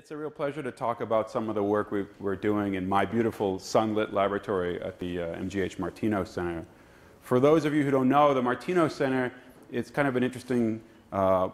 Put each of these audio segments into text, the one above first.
it's a real pleasure to talk about some of the work we are doing in my beautiful sunlit laboratory at the uh, MGH Martinos Center. For those of you who don't know, the Martinos Center, it's kind of an interesting uh,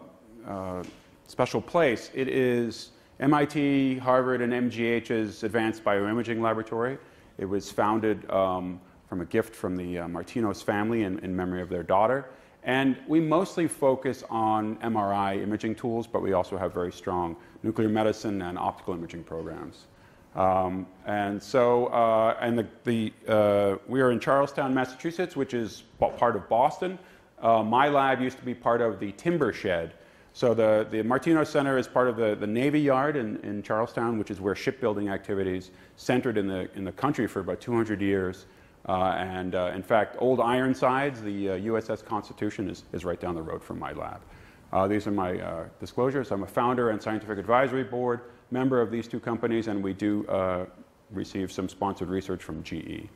uh, special place. It is MIT, Harvard, and MGH's advanced bioimaging laboratory. It was founded um, from a gift from the uh, Martinos family in, in memory of their daughter. And we mostly focus on MRI imaging tools, but we also have very strong nuclear medicine and optical imaging programs. Um, and so, uh, and the, the uh, we are in Charlestown, Massachusetts, which is part of Boston. Uh, my lab used to be part of the timber shed. So the, the Martinos Center is part of the, the Navy Yard in, in Charlestown, which is where shipbuilding activities centered in the, in the country for about 200 years. Uh, and uh, in fact, Old Ironsides, the USS uh, Constitution, is, is right down the road from my lab. these are my disclosures. I'm a founder and scientific advisory board member of these two companies, and we do receive some sponsored research from GE.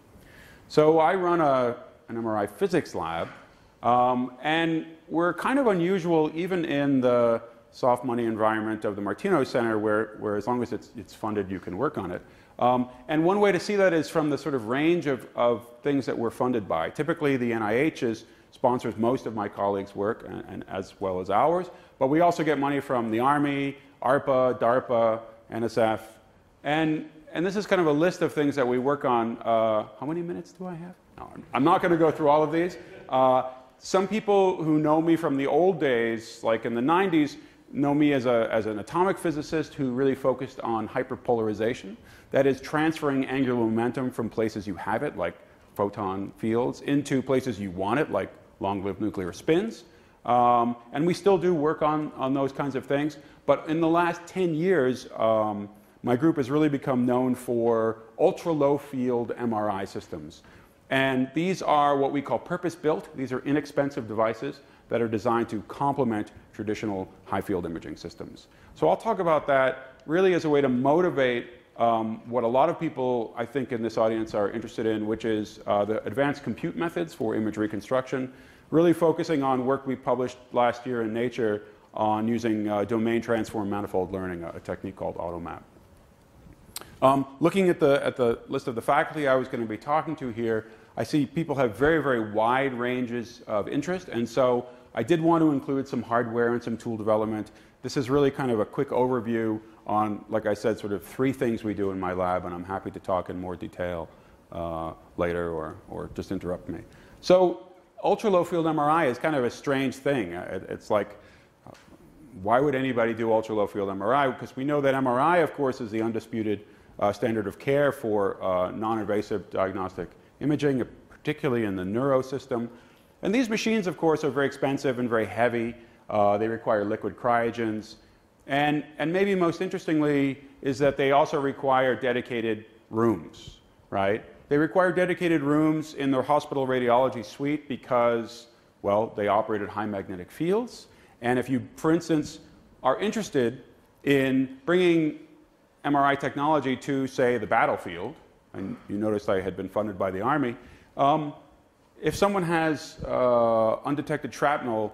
So I run a, an MRI physics lab, um, and we're kind of unusual even in the soft money environment of the Martinos Center, where, where as long as it's, it's funded, you can work on it. Um, and one way to see that is from the sort of range of, of things that we're funded by. Typically, the NIH is, sponsors most of my colleagues' work, and, and, as well as ours. But we also get money from the Army, ARPA, DARPA, NSF. And, and this is kind of a list of things that we work on. Uh, how many minutes do I have? No, I'm not going to go through all of these. Uh, some people who know me from the old days, like in the 90s, know me as, a, as an atomic physicist who really focused on hyperpolarization. That is transferring angular momentum from places you have it, like photon fields, into places you want it, like long-lived nuclear spins. Um, and we still do work on, on those kinds of things. But in the last 10 years, um, my group has really become known for ultra-low field MRI systems. And these are what we call purpose-built. These are inexpensive devices that are designed to complement traditional high field imaging systems. So I'll talk about that really as a way to motivate um, what a lot of people, I think, in this audience are interested in, which is uh, the advanced compute methods for image reconstruction, really focusing on work we published last year in Nature on using uh, domain transform manifold learning, a, technique called AutoMap. Um, looking at the, at the list of the faculty I was going to be talking to here, I see people have very, very wide ranges of interest, and so I did want to include some hardware and some tool development. This is really kind of a quick overview on, like I said, sort of three things we do in my lab, and I'm happy to talk in more detail uh, later or, or just interrupt me. So ultra low field MRI is kind of a strange thing. It, it's like, why would anybody do ultra low field MRI? Because we know that MRI, of course, is the undisputed uh, standard of care for uh, non-invasive diagnostic imaging, particularly in the neuro system. And these machines, of course, are very expensive and very heavy. Uh, they require liquid cryogens. And, and maybe most interestingly is that they also require dedicated rooms, right? They require dedicated rooms in their hospital radiology suite because, well, they operate at high magnetic fields. And if you, for instance, are interested in bringing MRI technology to, say, the battlefield, and you noticed I had been funded by the Army, um, if someone has uh, undetected shrapnel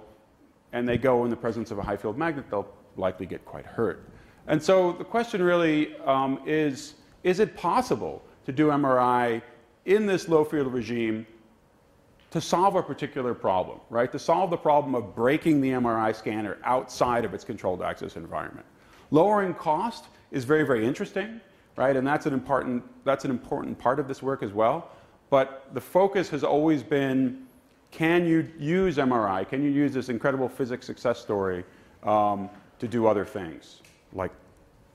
and they go in the presence of a high field magnet, they'll likely get quite hurt. And so the question really um, is, is it possible to do MRI in this low field regime to solve a particular problem, right? To solve the problem of breaking the MRI scanner outside of its controlled access environment. Lowering cost is very, very interesting, right? And that's an important, that's an important part of this work as well. But the focus has always been can you use MRI? Can you use this incredible physics success story um, to do other things, like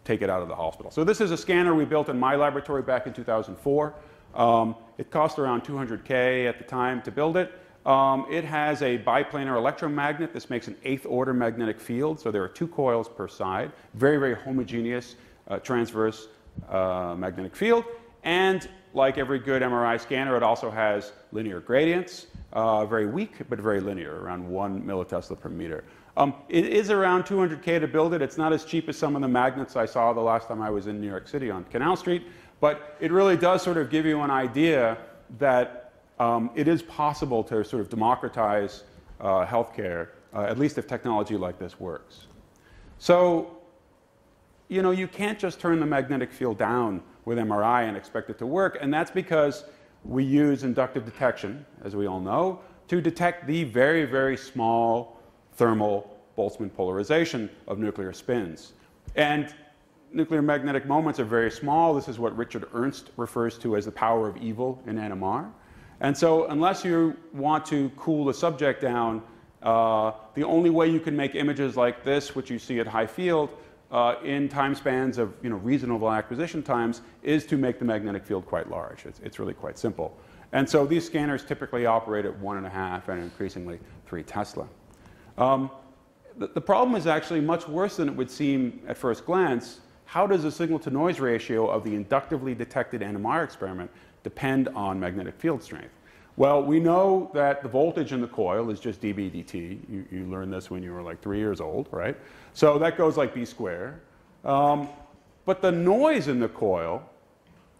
take it out of the hospital? So, this is a scanner we built in my laboratory back in 2004. Um, it cost around 200K at the time to build it. Um, it has a biplanar electromagnet. This makes an eighth order magnetic field, so there are two coils per side. Very, very homogeneous uh, transverse uh, magnetic field. And like every good MRI scanner, it also has linear gradients, uh, very weak, but very linear, around one millitesla per meter. Um, it is around 200K to build it. It's not as cheap as some of the magnets I saw the last time I was in New York City on Canal Street, but it really does sort of give you an idea that um, it is possible to sort of democratize uh, healthcare, uh, at least if technology like this works. So you know, you can't just turn the magnetic field down with MRI and expect it to work. And that's because we use inductive detection, as we all know, to detect the very, very small thermal Boltzmann polarization of nuclear spins. And nuclear magnetic moments are very small. This is what Richard Ernst refers to as the power of evil in NMR. And so, unless you want to cool the subject down, uh, the only way you can make images like this, which you see at high field, uh, in time spans of you know, reasonable acquisition times, is to make the magnetic field quite large. It's, it's really quite simple. And so these scanners typically operate at one and a half and increasingly three Tesla. Um, the, the problem is actually much worse than it would seem at first glance. How does the signal to noise ratio of the inductively detected NMR experiment depend on magnetic field strength? Well, we know that the voltage in the coil is just dB dt. You, you learned this when you were like three years old, right? So that goes like B squared. Um, but the noise in the coil,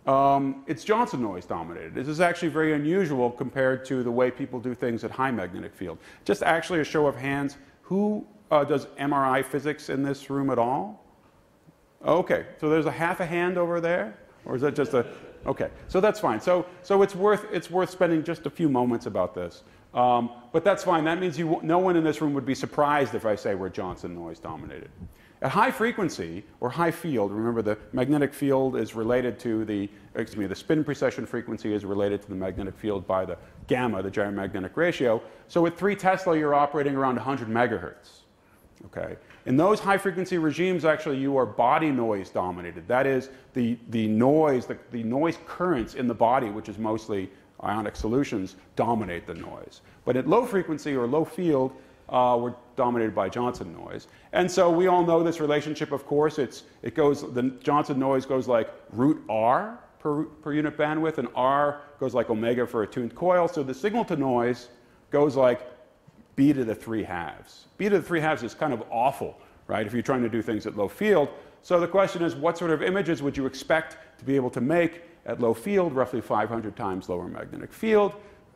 um, it's Johnson noise dominated. This is actually very unusual compared to the way people do things at high magnetic field. Just actually a show of hands, who uh, does MRI physics in this room at all? Okay, so there's a half a hand over there? Or is that just a, okay, so that's fine. So, so it's, worth, it's worth spending just a few moments about this. Um, but that's fine. That means you, no one in this room would be surprised if I say we're Johnson noise dominated. At high frequency or high field, remember the magnetic field is related to the, excuse me, the spin precession frequency is related to the magnetic field by the gamma, the gyromagnetic ratio. So at 3 Tesla, you're operating around 100 megahertz. Okay? In those high frequency regimes, actually, you are body noise dominated. That is, the, the noise, the, the noise currents in the body, which is mostly ionic solutions, dominate the noise. But at low frequency or low field, uh, we're dominated by Johnson noise. And so we all know this relationship, of course. It's, it goes, the Johnson noise goes like root R per, per unit bandwidth, and R goes like omega for a tuned coil. So the signal to noise goes like b to the 3 halves. b to the 3 halves is kind of awful, right, if you're trying to do things at low field. So the question is, what sort of images would you expect to be able to make at low field, roughly 500 times lower magnetic field,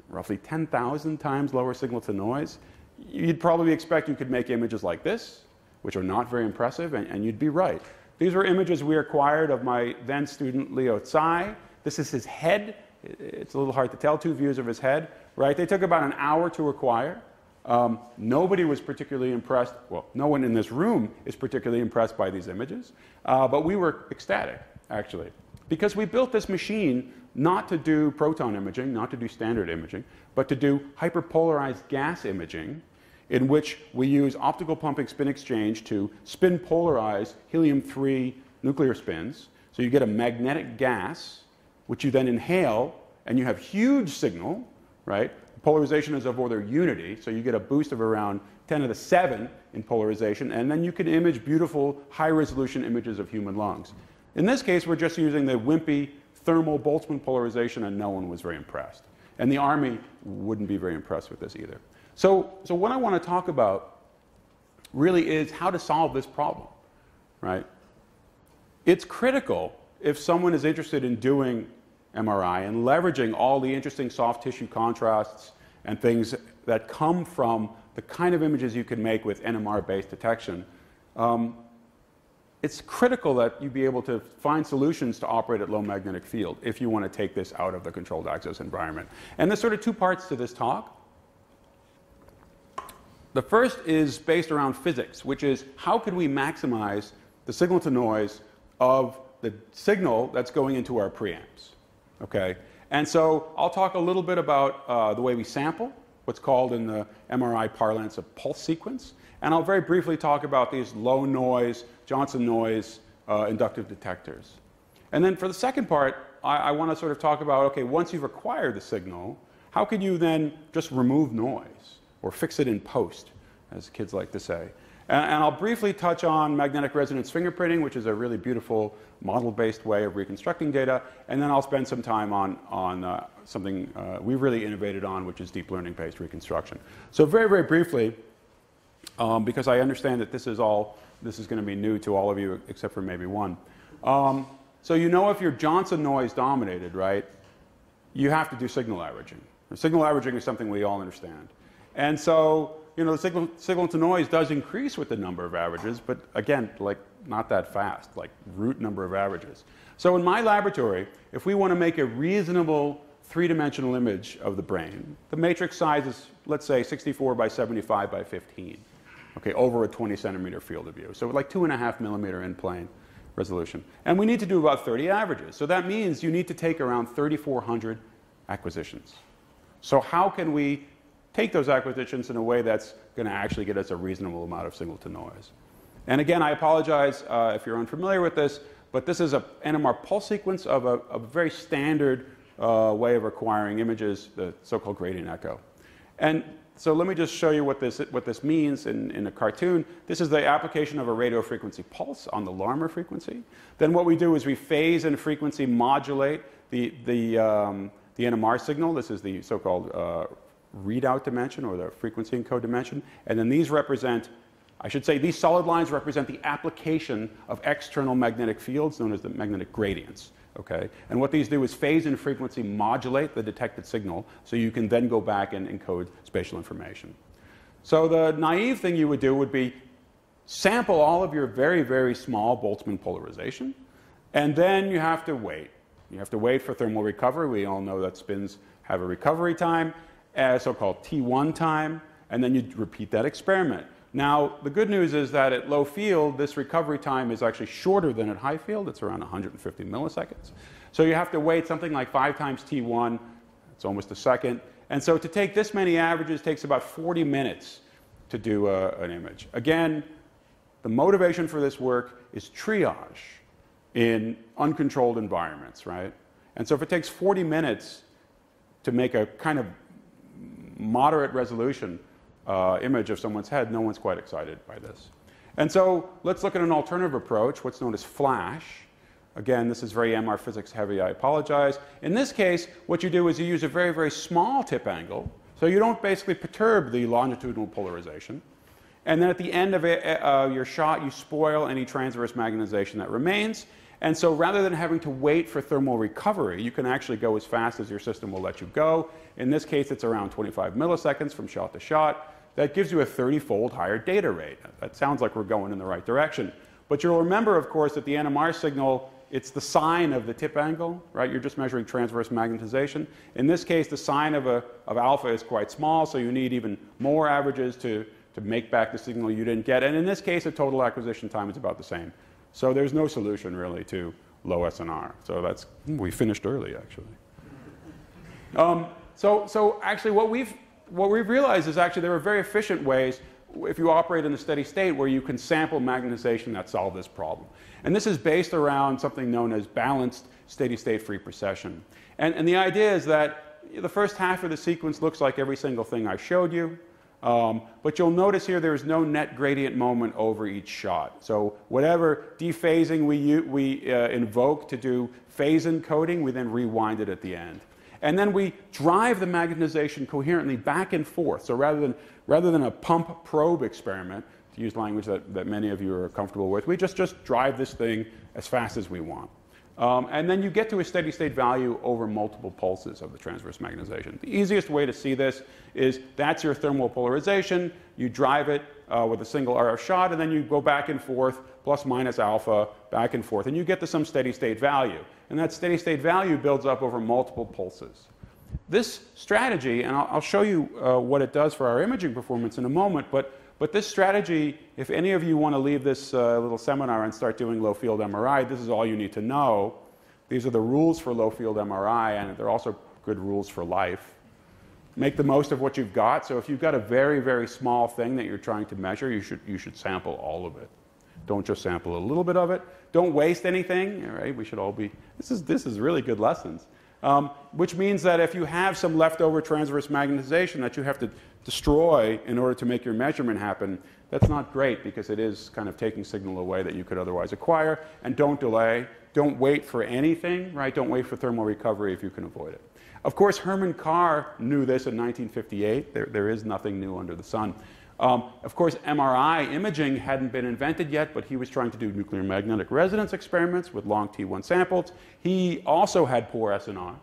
roughly 10,000 times lower signal to noise? You'd probably expect you could make images like this, which are not very impressive, and, and you'd be right. These were images we acquired of my then student Leo Tsai. This is his head. It's a little hard to tell, two views of his head, right? They took about an hour to acquire. Um, nobody was particularly impressed. Well, no one in this room is particularly impressed by these images, uh, but we were ecstatic, actually, because we built this machine not to do proton imaging, not to do standard imaging, but to do hyperpolarized gas imaging, in which we use optical pumping spin exchange to spin polarize helium 3 nuclear spins. So you get a magnetic gas, which you then inhale, and you have huge signal, right? Polarization is of order unity, so you get a boost of around 10 to the 7 in polarization, and then you can image beautiful high resolution images of human lungs. In this case, we're just using the wimpy thermal Boltzmann polarization, and no one was very impressed. And the Army wouldn't be very impressed with this either. So, so what I want to talk about really is how to solve this problem, right? It's critical if someone is interested in doing MRI and leveraging all the interesting soft tissue contrasts and things that come from the kind of images you can make with NMR-based detection, um, it's critical that you be able to find solutions to operate at low magnetic field if you want to take this out of the controlled access environment. And there's sort of two parts to this talk. The first is based around physics, which is how could we maximize the signal to noise of the signal that's going into our preamps. Okay? And so I'll talk a little bit about uh, the way we sample, what's called in the MRI parlance a pulse sequence. And I'll very briefly talk about these low noise, Johnson noise uh, inductive detectors. And then for the second part, I, I want to sort of talk about okay, once you've acquired the signal, how can you then just remove noise or fix it in post, as kids like to say? And, and I'll briefly touch on magnetic resonance fingerprinting, which is a really beautiful model-based way of reconstructing data. And then I'll spend some time on, on uh, something uh, we really innovated on, which is deep learning-based reconstruction. So very, very briefly, um, because I understand that this is all, this is going to be new to all of you, except for maybe one. Um, so you know if you're Johnson noise dominated, right, you have to do signal averaging. Signal averaging is something we all understand. And so you know, the signal, signal to noise does increase with the number of averages, but again, like not that fast, like root number of averages. So in my laboratory, if we want to make a reasonable three-dimensional image of the brain, the matrix size is, let's say, 64 by 75 by 15, okay, over a 20 centimeter field of view. So like two and a half millimeter in plane resolution. And we need to do about 30 averages. So that means you need to take around 3,400 acquisitions. So how can we take those acquisitions in a way that's going to actually get us a reasonable amount of signal to noise? And again, I apologize uh, if you're unfamiliar with this, but this is a NMR pulse sequence of a, a very standard uh, way of acquiring images, the so-called gradient echo. And so let me just show you what this, what this means in, in a cartoon. This is the application of a radio frequency pulse on the Larmor frequency. Then what we do is we phase and frequency modulate the, the, um, the NMR signal. This is the so-called uh, readout dimension or the frequency encode dimension. And then these represent, I should say, these solid lines represent the application of external magnetic fields known as the magnetic gradients. Okay? And what these do is phase and frequency modulate the detected signal so you can then go back and encode spatial information. So the naive thing you would do would be sample all of your very, very small Boltzmann polarization, and then you have to wait. You have to wait for thermal recovery. We all know that spins have a recovery time, a so-called T1 time, and then you repeat that experiment. Now, the good news is that at low field, this recovery time is actually shorter than at high field. It's around 150 milliseconds. So you have to wait something like 5 times T1. It's almost a second. And so to take this many averages takes about 40 minutes to do a, an image. Again, the motivation for this work is triage in uncontrolled environments, right? And so if it takes 40 minutes to make a kind of moderate resolution, uh, image of someone's head, no one's quite excited by this. And so let's look at an alternative approach, what's known as flash. Again, this is very MR physics heavy, I apologize. In this case, what you do is you use a very, very small tip angle, so you don't basically perturb the longitudinal polarization. And then at the end of it, uh, your shot, you spoil any transverse magnetization that remains. And so rather than having to wait for thermal recovery, you can actually go as fast as your system will let you go. In this case, it's around 25 milliseconds from shot to shot that gives you a 30 fold higher data rate. That sounds like we're going in the right direction. But you'll remember, of course, that the NMR signal, it's the sine of the tip angle, right? You're just measuring transverse magnetization. In this case, the sine of, a, of alpha is quite small, so you need even more averages to, to make back the signal you didn't get. And in this case, the total acquisition time is about the same. So there's no solution really to low SNR. So that's, we finished early, actually. Um, so, so actually what we've what we've realized is actually there are very efficient ways if you operate in a steady state where you can sample magnetization that solve this problem. And this is based around something known as balanced steady state free precession. And, and the idea is that the first half of the sequence looks like every single thing I showed you. Um, but you'll notice here there is no net gradient moment over each shot. So whatever dephasing we, we uh, invoke to do phase encoding, we then rewind it at the end. And then we drive the magnetization coherently back and forth. So rather than, rather than a pump probe experiment, to use language that, that many of you are comfortable with, we just, just drive this thing as fast as we want. Um, and then you get to a steady state value over multiple pulses of the transverse magnetization. The easiest way to see this is that's your thermal polarization. You drive it uh, with a single RF shot, and then you go back and forth, plus minus alpha, back and forth, and you get to some steady state value and that steady state value builds up over multiple pulses. This strategy, and I'll, I'll show you uh, what it does for our imaging performance in a moment, but, but this strategy, if any of you want to leave this uh, little seminar and start doing low field MRI, this is all you need to know. These are the rules for low field MRI, and they're also good rules for life. Make the most of what you've got. So if you've got a very, very small thing that you're trying to measure, you should, you should sample all of it. Don't just sample a little bit of it. Don't waste anything. All right, we should all be. This is this is really good lessons. Um, which means that if you have some leftover transverse magnetization that you have to destroy in order to make your measurement happen, that's not great because it is kind of taking signal away that you could otherwise acquire. And don't delay. Don't wait for anything, right? Don't wait for thermal recovery if you can avoid it. Of course, Herman Carr knew this in 1958. There, there is nothing new under the sun. Um, of course, MRI imaging hadn't been invented yet, but he was trying to do nuclear magnetic resonance experiments with long T1 samples. He also had poor SNR,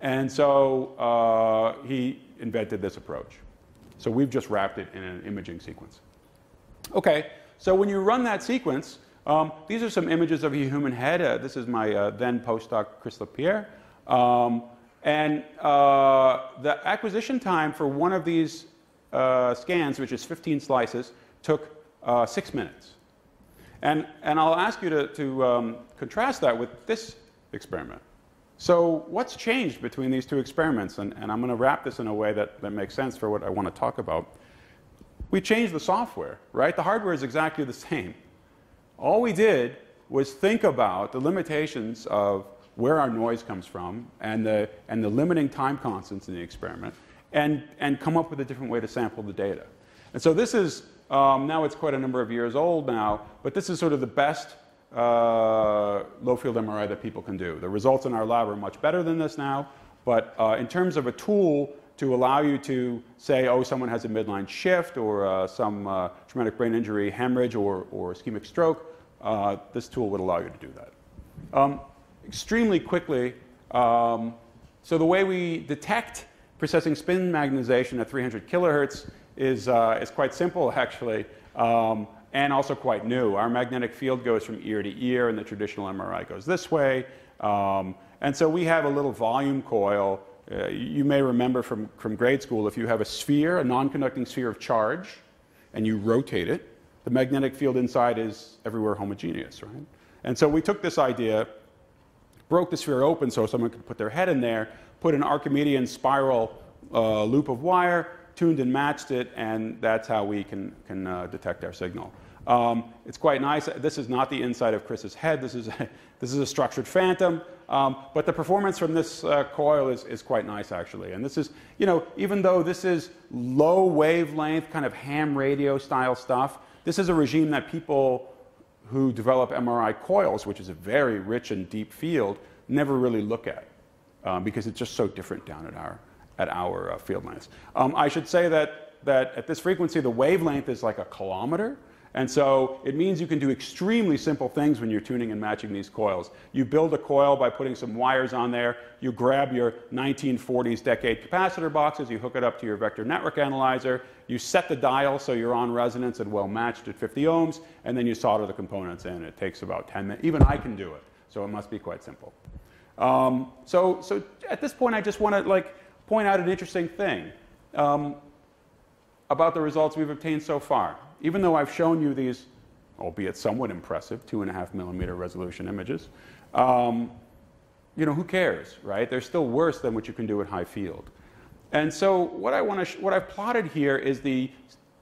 and so uh, he invented this approach. So we've just wrapped it in an imaging sequence. Okay, so when you run that sequence, Um, these are some images of a human head. Uh, this is my uh, then postdoc, Chris Lapierre. Um, and uh, the acquisition time for one of these uh, scans, which is 15 slices, took uh, six minutes. And, and I'll ask you to, to um, contrast that with this experiment. So, what's changed between these two experiments? And, and I'm going to wrap this in a way that, that makes sense for what I want to talk about. We changed the software, right? The hardware is exactly the same. All we did was think about the limitations of where our noise comes from and the, and the limiting time constants in the experiment and, and come up with a different way to sample the data. And so this is, um, now it's quite a number of years old now, but this is sort of the best uh, low field MRI that people can do. The results in our lab are much better than this now, but uh, in terms of a tool to allow you to say, oh, someone has a midline shift or uh, some uh, traumatic brain injury, hemorrhage, or, or ischemic stroke, uh, this tool would allow you to do that. Um, extremely quickly, um, so the way we detect precessing spin magnetization at 300 kilohertz is, uh, is quite simple, actually, um, and also quite new. Our magnetic field goes from ear to ear, and the traditional MRI goes this way. Um, and so we have a little volume coil. Uh, you may remember from, from grade school if you have a sphere, a non conducting sphere of charge, and you rotate it, the magnetic field inside is everywhere homogeneous, right? And so we took this idea, broke the sphere open so someone could put their head in there, put an Archimedean spiral uh, loop of wire, tuned and matched it, and that's how we can, can uh, detect our signal. Um, it's quite nice. This is not the inside of Chris's head. This is a, this is a structured phantom. Um, but the performance from this uh, coil is, is quite nice, actually. And this is, you know, even though this is low wavelength, kind of ham radio style stuff, this is a regime that people who develop MRI coils, which is a very rich and deep field, never really look at um, because it's just so different down at our, at our uh, field lengths. Um, I should say that, that at this frequency, the wavelength is like a kilometer. And so it means you can do extremely simple things when you're tuning and matching these coils. You build a coil by putting some wires on there. You grab your 1940s decade capacitor boxes, you hook it up to your vector network analyzer, you set the dial so you're on resonance and well matched at 50 ohms, and then you solder the components in. It takes about 10 minutes. Even I can do it, so it must be quite simple. Um, so, so at this point, I just want to like point out an interesting thing um, about the results we've obtained so far even though I've shown you these, albeit somewhat impressive, two and a half millimeter resolution images, um, you know, who cares, right? They're still worse than what you can do at high field. And so what I want to, what I've plotted here is the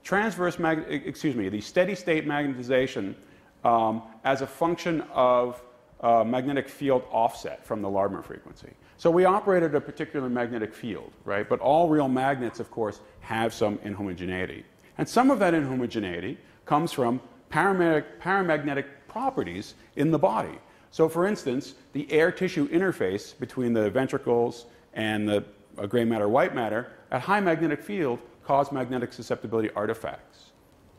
transverse, excuse me, the steady state magnetization um, as a function of uh, magnetic field offset from the Larmor frequency. So we operated a particular magnetic field, right? But all real magnets, of course, have some inhomogeneity. And some of that inhomogeneity comes from paramagnetic, paramagnetic properties in the body. So, for instance, the air tissue interface between the ventricles and the uh, gray matter white matter at high magnetic field cause magnetic susceptibility artifacts.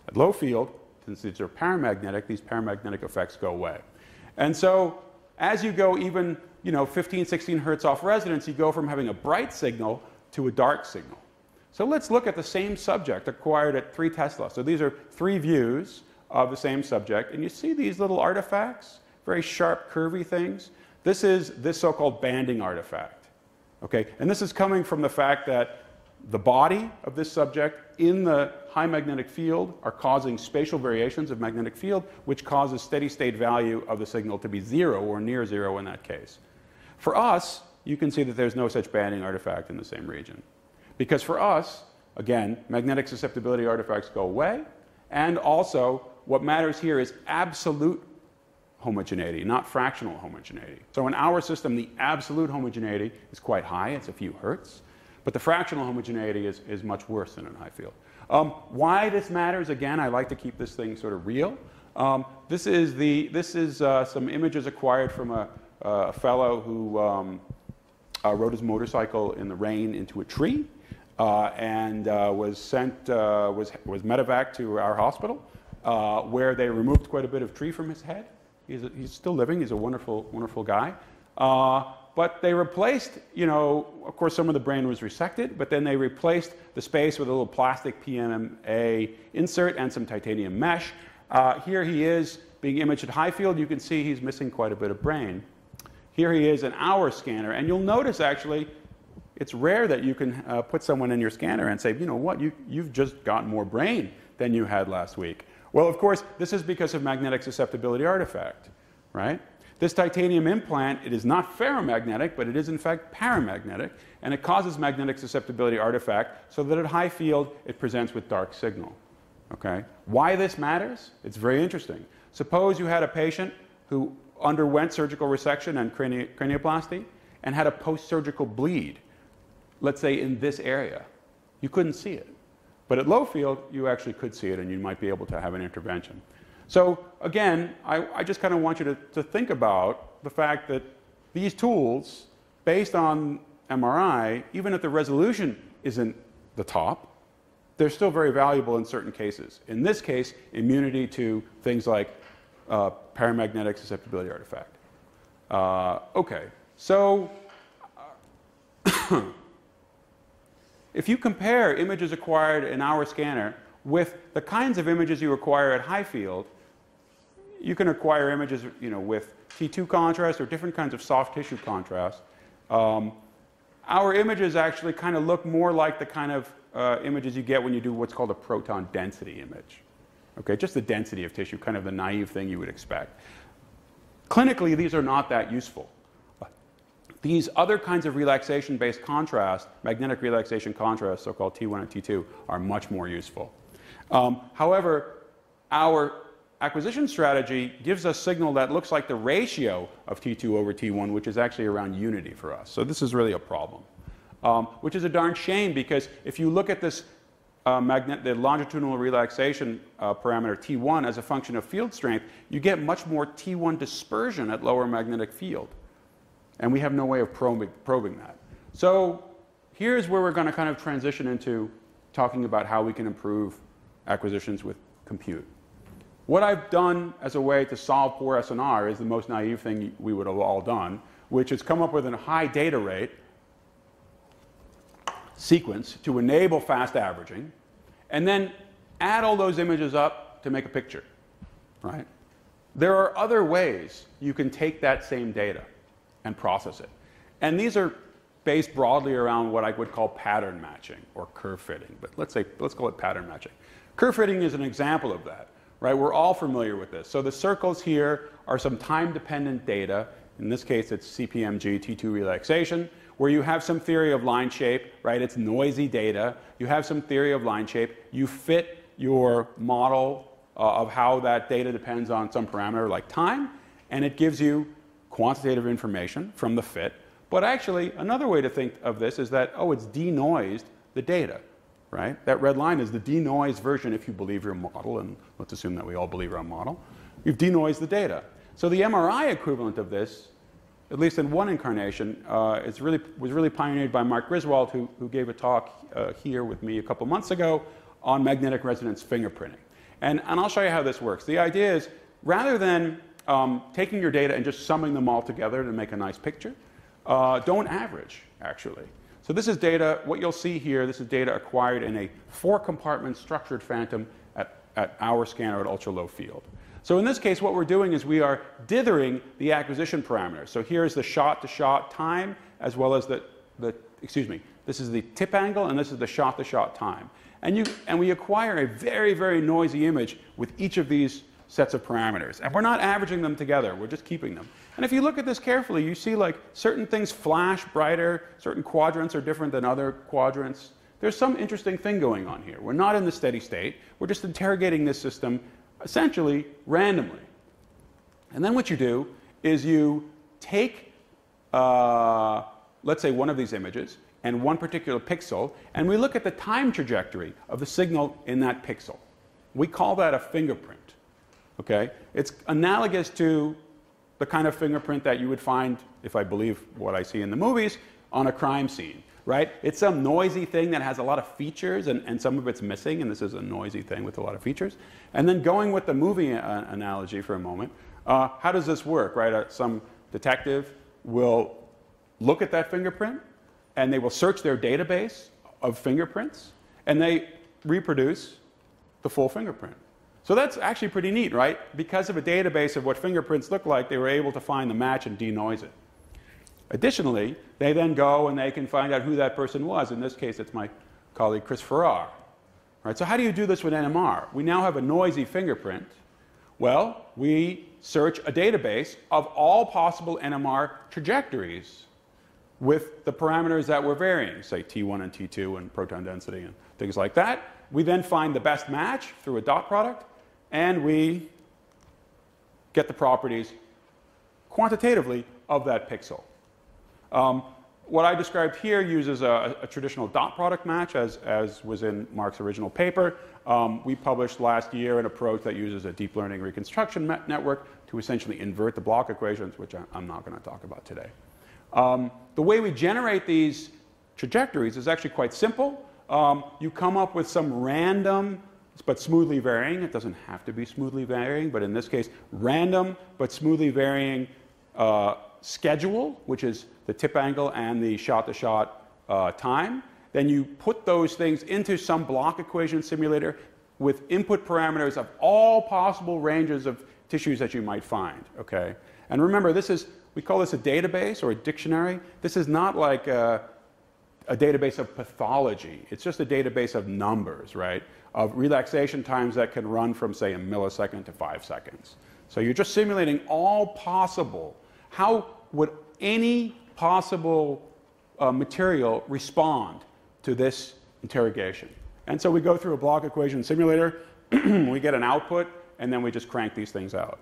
At low field, since these are paramagnetic, these paramagnetic effects go away. And so, as you go even you know, 15, 16 hertz off resonance, you go from having a bright signal to a dark signal. So let's look at the same subject acquired at 3 Tesla. So these are three views of the same subject. And you see these little artifacts, very sharp, curvy things. This is this so called banding artifact. Okay? And this is coming from the fact that the body of this subject in the high magnetic field are causing spatial variations of magnetic field, which causes steady state value of the signal to be zero or near zero in that case. For us, you can see that there's no such banding artifact in the same region. Because for us, again, magnetic susceptibility artifacts go away, and also what matters here is absolute homogeneity, not fractional homogeneity. So in our system, the absolute homogeneity is quite high, it's a few hertz, but the fractional homogeneity is, is much worse than in high field. Um, why this matters, again, I like to keep this thing sort of real. Um, this is, the, this is uh, some images acquired from a, a fellow who um, uh, rode his motorcycle in the rain into a tree uh, and uh, was sent, uh, was, was medevac to our hospital, where they removed quite a bit of tree from his head. He's, he's still living, he's a wonderful, wonderful guy. But they replaced, you know, of course, some of the brain was resected, but then they replaced the space with a little plastic PMMA insert and some titanium mesh. Uh, here he is being imaged at high field, you can see he's missing quite a bit of brain. Here he is in our scanner, and you'll notice actually it's rare that you can uh, put someone in your scanner and say, you know what, you, you've just got more brain than you had last week. Well, of course, this is because of magnetic susceptibility artifact, right? This titanium implant, it is not ferromagnetic, but it is in fact paramagnetic, and it causes magnetic susceptibility artifact so that at high field it presents with dark signal. Okay? Why this matters? It's very interesting. Suppose you had a patient who underwent surgical resection and crani- cranioplasty and had a post-surgical bleed, let's say in this area. You couldn't see it. But at low field, you actually could see it and you might be able to have an intervention. So again, I, I just kind of want you to, to think about the fact that these tools, based on MRI, even if the resolution isn't the top, they're still very valuable in certain cases. In this case, immunity to things like uh, paramagnetic susceptibility artifact. Uh, okay, so if you compare images acquired in our scanner with the kinds of images you acquire at high field, you can acquire images you know, with T2 contrast or different kinds of soft tissue contrast. Um, our images actually kind of look more like the kind of uh, images you get when you do what's called a proton density image. Okay, just the density of tissue, kind of the naive thing you would expect. Clinically, these are not that useful. These other kinds of relaxation-based contrast, magnetic relaxation contrast, so-called T1 and T2, are much more useful. Um, however, our acquisition strategy gives us signal that looks like the ratio of T2 over T1, which is actually around unity for us. So this is really a problem, um, which is a darn shame because if you look at this uh, magnet, the longitudinal relaxation uh, parameter T1 as a function of field strength, you get much more T1 dispersion at lower magnetic field. And we have no way of probing, probing that. So here's where we're going to kind of transition into talking about how we can improve acquisitions with compute. What I've done as a way to solve poor SNR is the most naive thing we would have all done, which is come up with a high data rate sequence to enable fast averaging, and then add all those images up to make a picture, right? There are other ways you can take that same data and process it. And these are based broadly around what I would call pattern matching or curve fitting, but let's say let's call it pattern matching. Curve fitting is an example of that right? We're all familiar with this. So the circles here are some time-dependent data. In this case, it's CPMG T2 relaxation, where you have some theory of line shape, right? It's noisy data. You have some theory of line shape. You fit your model uh, of how that data depends on some parameter like time, and it gives you quantitative information from the fit. But actually, another way to think of this is that, oh, it's denoised the data right? That red line is the denoised version if you believe your model, and let's assume that we all believe our model. You've denoised the data. So the MRI equivalent of this, at least in one incarnation, uh, is really, was really pioneered by Mark Griswold, who, who gave a talk uh, here with me a couple months ago on magnetic resonance fingerprinting. And, and I'll show you how this works. The idea is rather than um, taking your data and just summing them all together to make a nice picture, uh, don't average, actually. So this is data, what you'll see here, this is data acquired in a four compartment structured phantom at, at our scanner at ultra low field. So in this case, what we're doing is we are dithering the acquisition parameters. So here's the shot to shot time, as well as the, the excuse me, this is the tip angle, and this is the shot to shot time. And, you, and we acquire a very, very noisy image with each of these sets of parameters. And we're not averaging them together, we're just keeping them. And if you look at this carefully, you see like certain things flash brighter, certain quadrants are different than other quadrants. There's some interesting thing going on here. We're not in the steady state, we're just interrogating this system essentially randomly. And then what you do is you take, uh, let's say, one of these images and one particular pixel, and we look at the time trajectory of the signal in that pixel. We call that a fingerprint. Okay? It's analogous to the kind of fingerprint that you would find, if I believe what I see in the movies, on a crime scene, right? It's some noisy thing that has a lot of features and, and some of it's missing, and this is a noisy thing with a lot of features. And then going with the movie uh, analogy for a moment, uh, how does this work, right? Uh, some detective will look at that fingerprint and they will search their database of fingerprints and they reproduce the full fingerprint. So that's actually pretty neat, right? Because of a database of what fingerprints look like, they were able to find the match and denoise it. Additionally, they then go and they can find out who that person was. In this case, it's my colleague Chris Farrar. Right, so how do you do this with NMR? We now have a noisy fingerprint. Well, we search a database of all possible NMR trajectories with the parameters that we're varying, say T1 and T2 and proton density and things like that. We then find the best match through a dot product, and we get the properties quantitatively of that pixel. Um, what I described here uses a, a, traditional dot product match, as, as was in Mark's original paper. Um, we published last year an approach that uses a deep learning reconstruction network to essentially invert the Bloch equations, which I, am not going to talk about today. Um, the way we generate these trajectories is actually quite simple. Um, you come up with some random but smoothly varying, it doesn't have to be smoothly varying, but in this case, random but smoothly varying uh, schedule, which is the tip angle and the shot to shot uh, time. Then you put those things into some Bloch equation simulator with input parameters of all possible ranges of tissues that you might find. Okay? And remember, this is, we call this a database or a dictionary. This is not like a, a database of pathology. It's just a database of numbers, right? Of relaxation times that can run from, say, a millisecond to five seconds. So you're just simulating all possible. How would any possible uh, material respond to this interrogation? And so we go through a Bloch equation simulator, we get an output, and then we just crank these things out.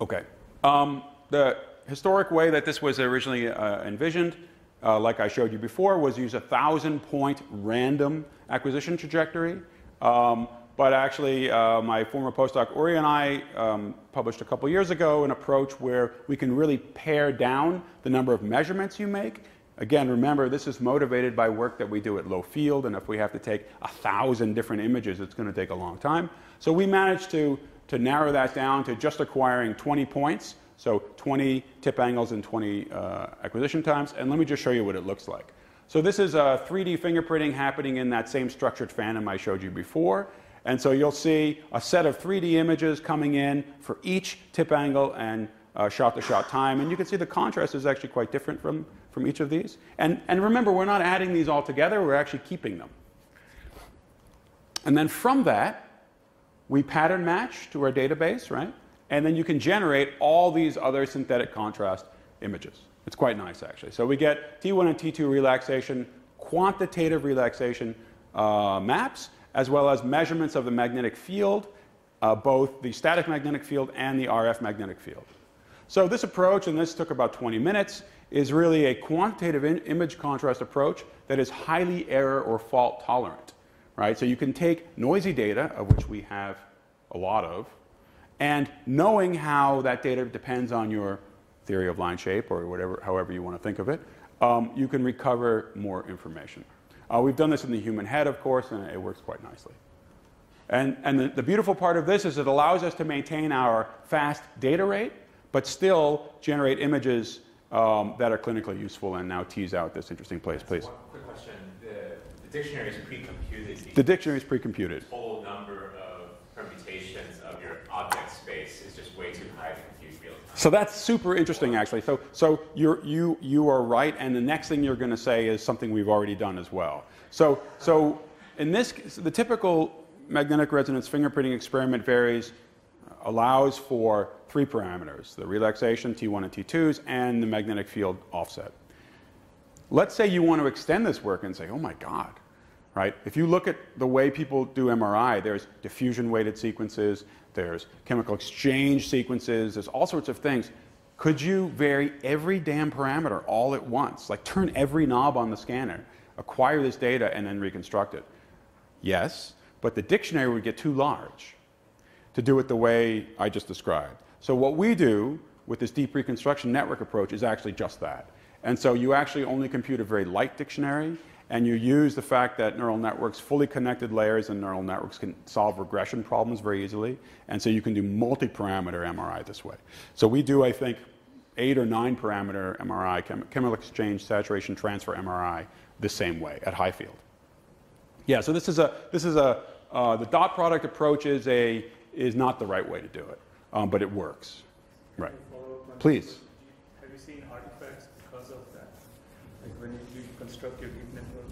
Okay. Um, the historic way that this was originally uh, envisioned, uh, like I showed you before, was use a thousand point random acquisition trajectory. Um, but actually, uh, my former postdoc Uri and I um, published a couple years ago an approach where we can really pare down the number of measurements you make. Again, remember, this is motivated by work that we do at low field, and if we have to take a thousand different images, it's going to take a long time. So we managed to, to narrow that down to just acquiring 20 points, so 20 tip angles and 20 uh, acquisition times. And let me just show you what it looks like. So this is a 3D fingerprinting happening in that same structured phantom I showed you before. And so you'll see a set of 3D images coming in for each tip angle and uh, shot-to-shot time. And you can see the contrast is actually quite different from, from each of these. And, and remember, we're not adding these all together, we're actually keeping them. And then from that, we pattern match to our database, right? And then you can generate all these other synthetic contrast images. It's quite nice, actually. So we get T1 and T2 relaxation, quantitative relaxation uh, maps, as well as measurements of the magnetic field, uh, both the static magnetic field and the RF magnetic field. So this approach, and this took about 20 minutes, is really a quantitative image contrast approach that is highly error or fault tolerant. Right? So you can take noisy data, of which we have a lot of, and knowing how that data depends on your theory of line shape or whatever, however you want to think of it, um, you can recover more information. Uh, we've done this in the human head, of course, and it works quite nicely. And, and the, the, beautiful part of this is it allows us to maintain our fast data rate, but still generate images um, that are clinically useful and now tease out this interesting place, please. One quick question. The, the dictionary is pre-computed. The dictionary is pre-computed. Total number of permutations of your object space is just way too high to compute real time. So that's super interesting, actually. So, so you're, you, you are right, and the next thing you're going to say is something we've already done as well. So, so in this, the typical magnetic resonance fingerprinting experiment varies, allows for three parameters, the relaxation, T1 and T2s, and the magnetic field offset. Let's say you want to extend this work and say, oh my God, right? If you look at the way people do MRI, there's diffusion weighted sequences, there's chemical exchange sequences, there's all sorts of things. Could you vary every damn parameter all at once? Like turn every knob on the scanner, acquire this data, and then reconstruct it? Yes, but the dictionary would get too large to do it the way I just described. So what we do with this deep reconstruction network approach is actually just that. And so you actually only compute a very light dictionary and you use the fact that neural networks, fully connected layers and neural networks can solve regression problems very easily. And so you can do multi-parameter MRI this way. So we do, I think, eight or nine parameter MRI, chem chemical exchange saturation transfer MRI, the same way at high field. Yeah, so this is a, this is a, Uh, the dot product approach is, a, is not the right way to do it, um, but it works. Right. Please. Have you seen artifacts because of that? Like when you construct your deep network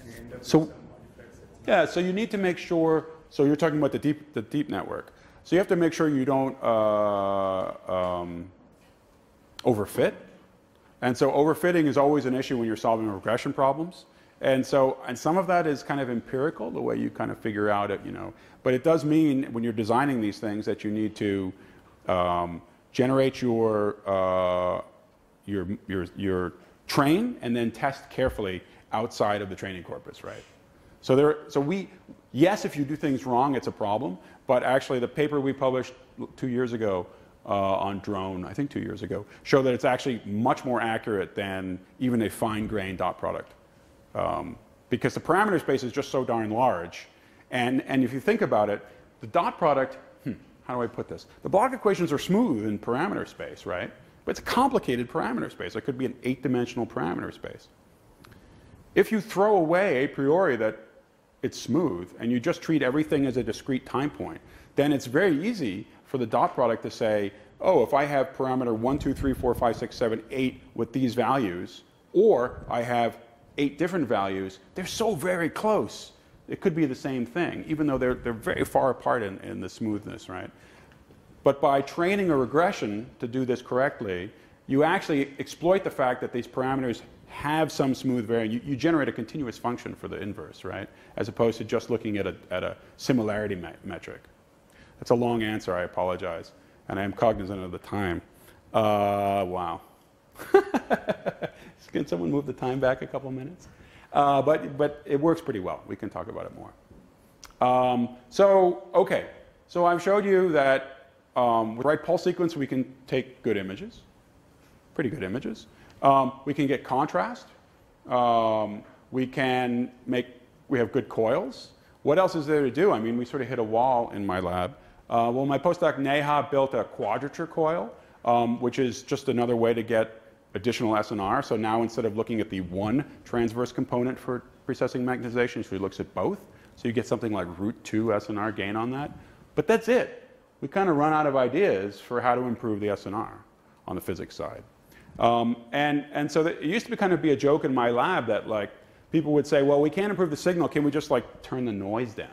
and you end up So- with some artifacts. Yeah, so you need to make sure, so you're talking about the deep, the deep network. So you have to make sure you don't uh, um, overfit. And so overfitting is always an issue when you're solving regression problems. And so, and some of that is kind of empirical, the way you kind of figure out it, you know. But it does mean when you're designing these things that you need to um, generate your, uh, your, your, your train and then test carefully outside of the training corpus, right? So there, so we, yes, if you do things wrong, it's a problem. But actually, the paper we published two years ago uh, on drone, I think two years ago, show that it's actually much more accurate than even a fine-grained dot product, um, because the parameter space is just so darn large. And and if you think about it, the dot product, hmm, how do I put this? The Bloch equations are smooth in parameter space, right? But it's a complicated parameter space. It could be an eight-dimensional parameter space. If you throw away a priori that it's smooth and you just treat everything as a discrete time point, then it's very easy for the dot product to say, oh, if I have parameter 1, 2, 3, 4, 5, 6, 7, 8 with these values, or I have eight different values, they're so very close. It could be the same thing, even though they're, they're very far apart in, in the smoothness, right? But by training a regression to do this correctly, you actually exploit the fact that these parameters have some smooth variance. You, you generate a continuous function for the inverse, right? As opposed to just looking at a, at a similarity me- metric. That's a long answer, I apologize. And I am cognizant of the time. Uh, wow. Can someone move the time back a couple minutes? Uh, but, but it works pretty well. We can talk about it more. Um, so, okay. So I've showed you that um, with the right pulse sequence, we can take good images, pretty good images. Um, we can get contrast. Um, we can make, we have good coils. What else is there to do? I mean, we sort of hit a wall in my lab. Uh, well, my postdoc Neha built a quadrature coil, um, which is just another way to get additional SNR. So now instead of looking at the one transverse component for precessing magnetization, she looks at both. So you get something like root 2 SNR gain on that. But that's it. We kind of run out of ideas for how to improve the SNR on the physics side. Um, and, and so it used to be kind of be a joke in my lab that like people would say, well, we can't improve the signal. Can we just like turn the noise down?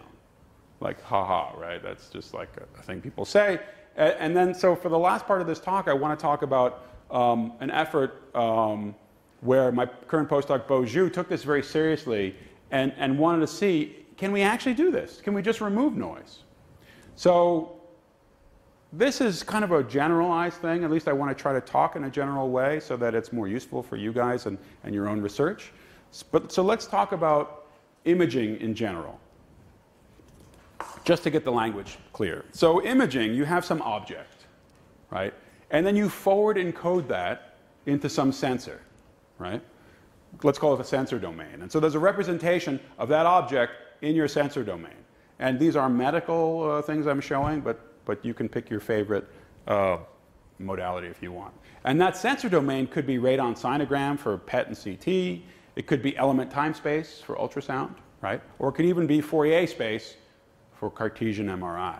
Like, haha, right? That's just like a, a thing people say. And, and, then, so for the last part of this talk, I want to talk about um, an effort um, where my current postdoc, Bo Zhu, took this very seriously and, and wanted to see, can we actually do this? Can we just remove noise? So this is kind of a generalized thing. At least I want to try to talk in a general way so that it's more useful for you guys and, and your own research. But, so let's talk about imaging in general, just to get the language clear. So imaging, you have some object, right? And then you forward encode that into some sensor, right? Let's call it a sensor domain. And so there's a representation of that object in your sensor domain. And these are medical uh, things I'm showing, but but you can pick your favorite uh, modality if you want. And that sensor domain could be radon sinogram for PET and CT. It could be element time space for ultrasound, right? Or it could even be Fourier space for Cartesian MRI.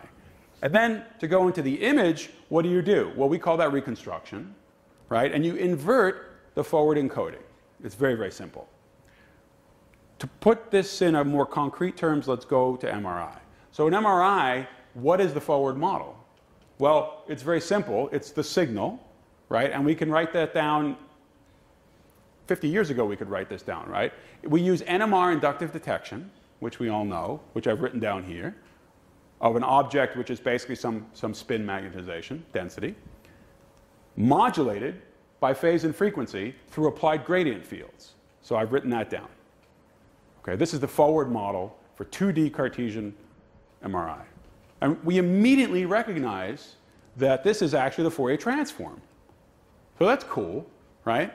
And then to go into the image, what do you do? Well, we call that reconstruction, right? And you invert the forward encoding. It's very, very simple. To put this in a more concrete terms, let's go to MRI. So in MRI, what is the forward model? Well, it's very simple. It's the signal, right? And we can write that down. 50 years ago, we could write this down, right? We use NMR inductive detection, which we all know, which I've written down here, of an object which is basically some, some spin magnetization density, modulated by phase and frequency through applied gradient fields. So I've written that down. Okay, this is the forward model for 2D Cartesian MRI. And we immediately recognize that this is actually the Fourier transform. So that's cool, right?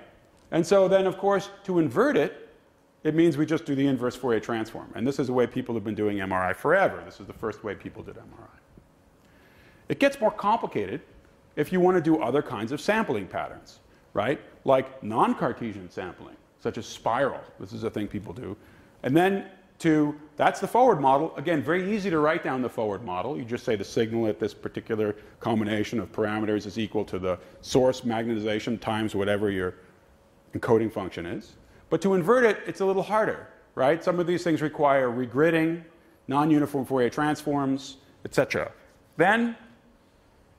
And so then, of course, to invert it, it means we just do the inverse Fourier transform. And this is the way people have been doing MRI forever. This is the first way people did MRI. It gets more complicated if you want to do other kinds of sampling patterns, right? Like non Cartesian sampling, such as spiral. This is a thing people do. And then to that's the forward model. Again, very easy to write down the forward model. You just say the signal at this particular combination of parameters is equal to the source magnetization times whatever your encoding function is. But to invert it, it's a little harder, right? Some of these things require regridding, non-uniform Fourier transforms, etc. Then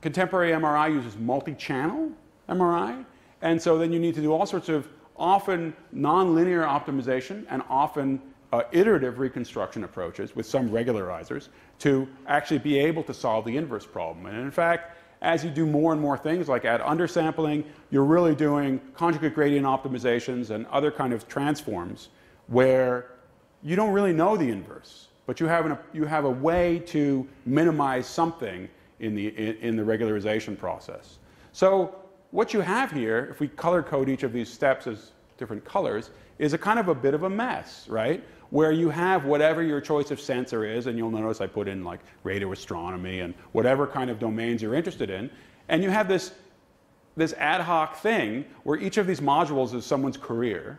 contemporary MRI uses multi-channel MRI, and so then you need to do all sorts of often nonlinear optimization and often uh, iterative reconstruction approaches with some regularizers to actually be able to solve the inverse problem. And in fact, as you do more and more things like add undersampling, you're really doing conjugate gradient optimizations and other kind of transforms where you don't really know the inverse, but you have, an, you have a way to minimize something in the, in, in the regularization process. So what you have here, if we color code each of these steps as different colors, is a kind of a bit of a mess, right? Where you have whatever your choice of sensor is, and you'll notice I put in like radio astronomy and whatever kind of domains you're interested in, and you have this, this ad hoc thing where each of these modules is someone's career,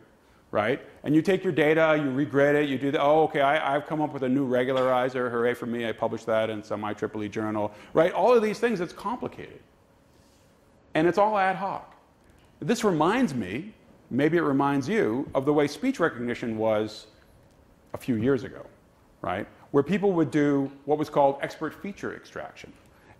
right? And you take your data, you regrid it, you do the, oh, okay, I, have come up with a new regularizer, hooray for me, I published that in some IEEE journal, right? All of these things, it's complicated and it's all ad hoc. This reminds me, maybe it reminds you, of the way speech recognition was a few years ago, right? Where people would do what was called expert feature extraction.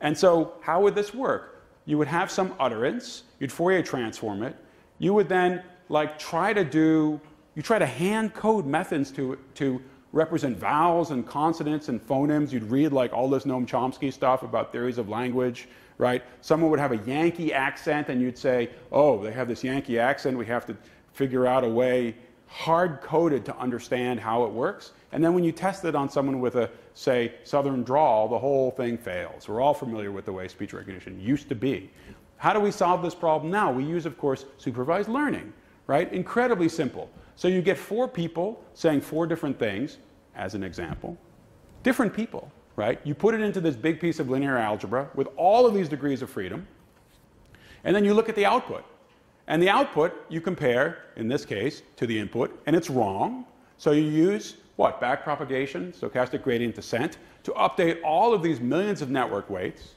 And so, how would this work? You would have some utterance, you'd Fourier transform it, you would then like try to do, you try to hand code methods to, to represent vowels and consonants and phonemes. You'd read like all this Noam Chomsky stuff about theories of language right? Someone would have a Yankee accent, and you'd say, oh, they have this Yankee accent, we have to figure out a way hard coded to understand how it works. And then when you test it on someone with a, say, Southern drawl, the whole thing fails. We're all familiar with the way speech recognition used to be. How do we solve this problem now? We use, of course, supervised learning, right? Incredibly simple. So you get four people saying four different things, as an example, different people right? You put it into this big piece of linear algebra with all of these degrees of freedom, and then you look at the output. And the output you compare, in this case, to the input, and it's wrong. So you use what? Backpropagation, stochastic gradient descent, to update all of these millions of network weights.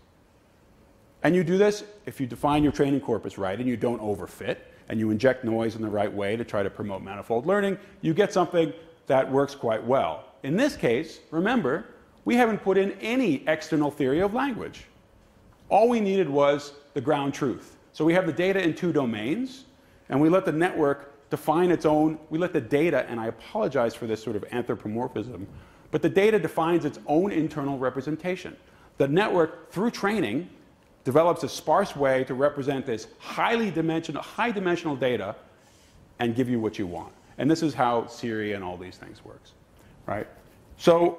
And you do this if you define your training corpus right and you don't overfit, and you inject noise in the right way to try to promote manifold learning, you get something that works quite well. In this case, remember, we haven't put in any external theory of language. All we needed was the ground truth. So we have the data in two domains, and we let the network define its own, we let the data, and I apologize for this sort of anthropomorphism, but the data defines its own internal representation. The network, through training, develops a sparse way to represent this highly dimensional, high dimensional data and give you what you want. And this is how Siri and all these things works, right? So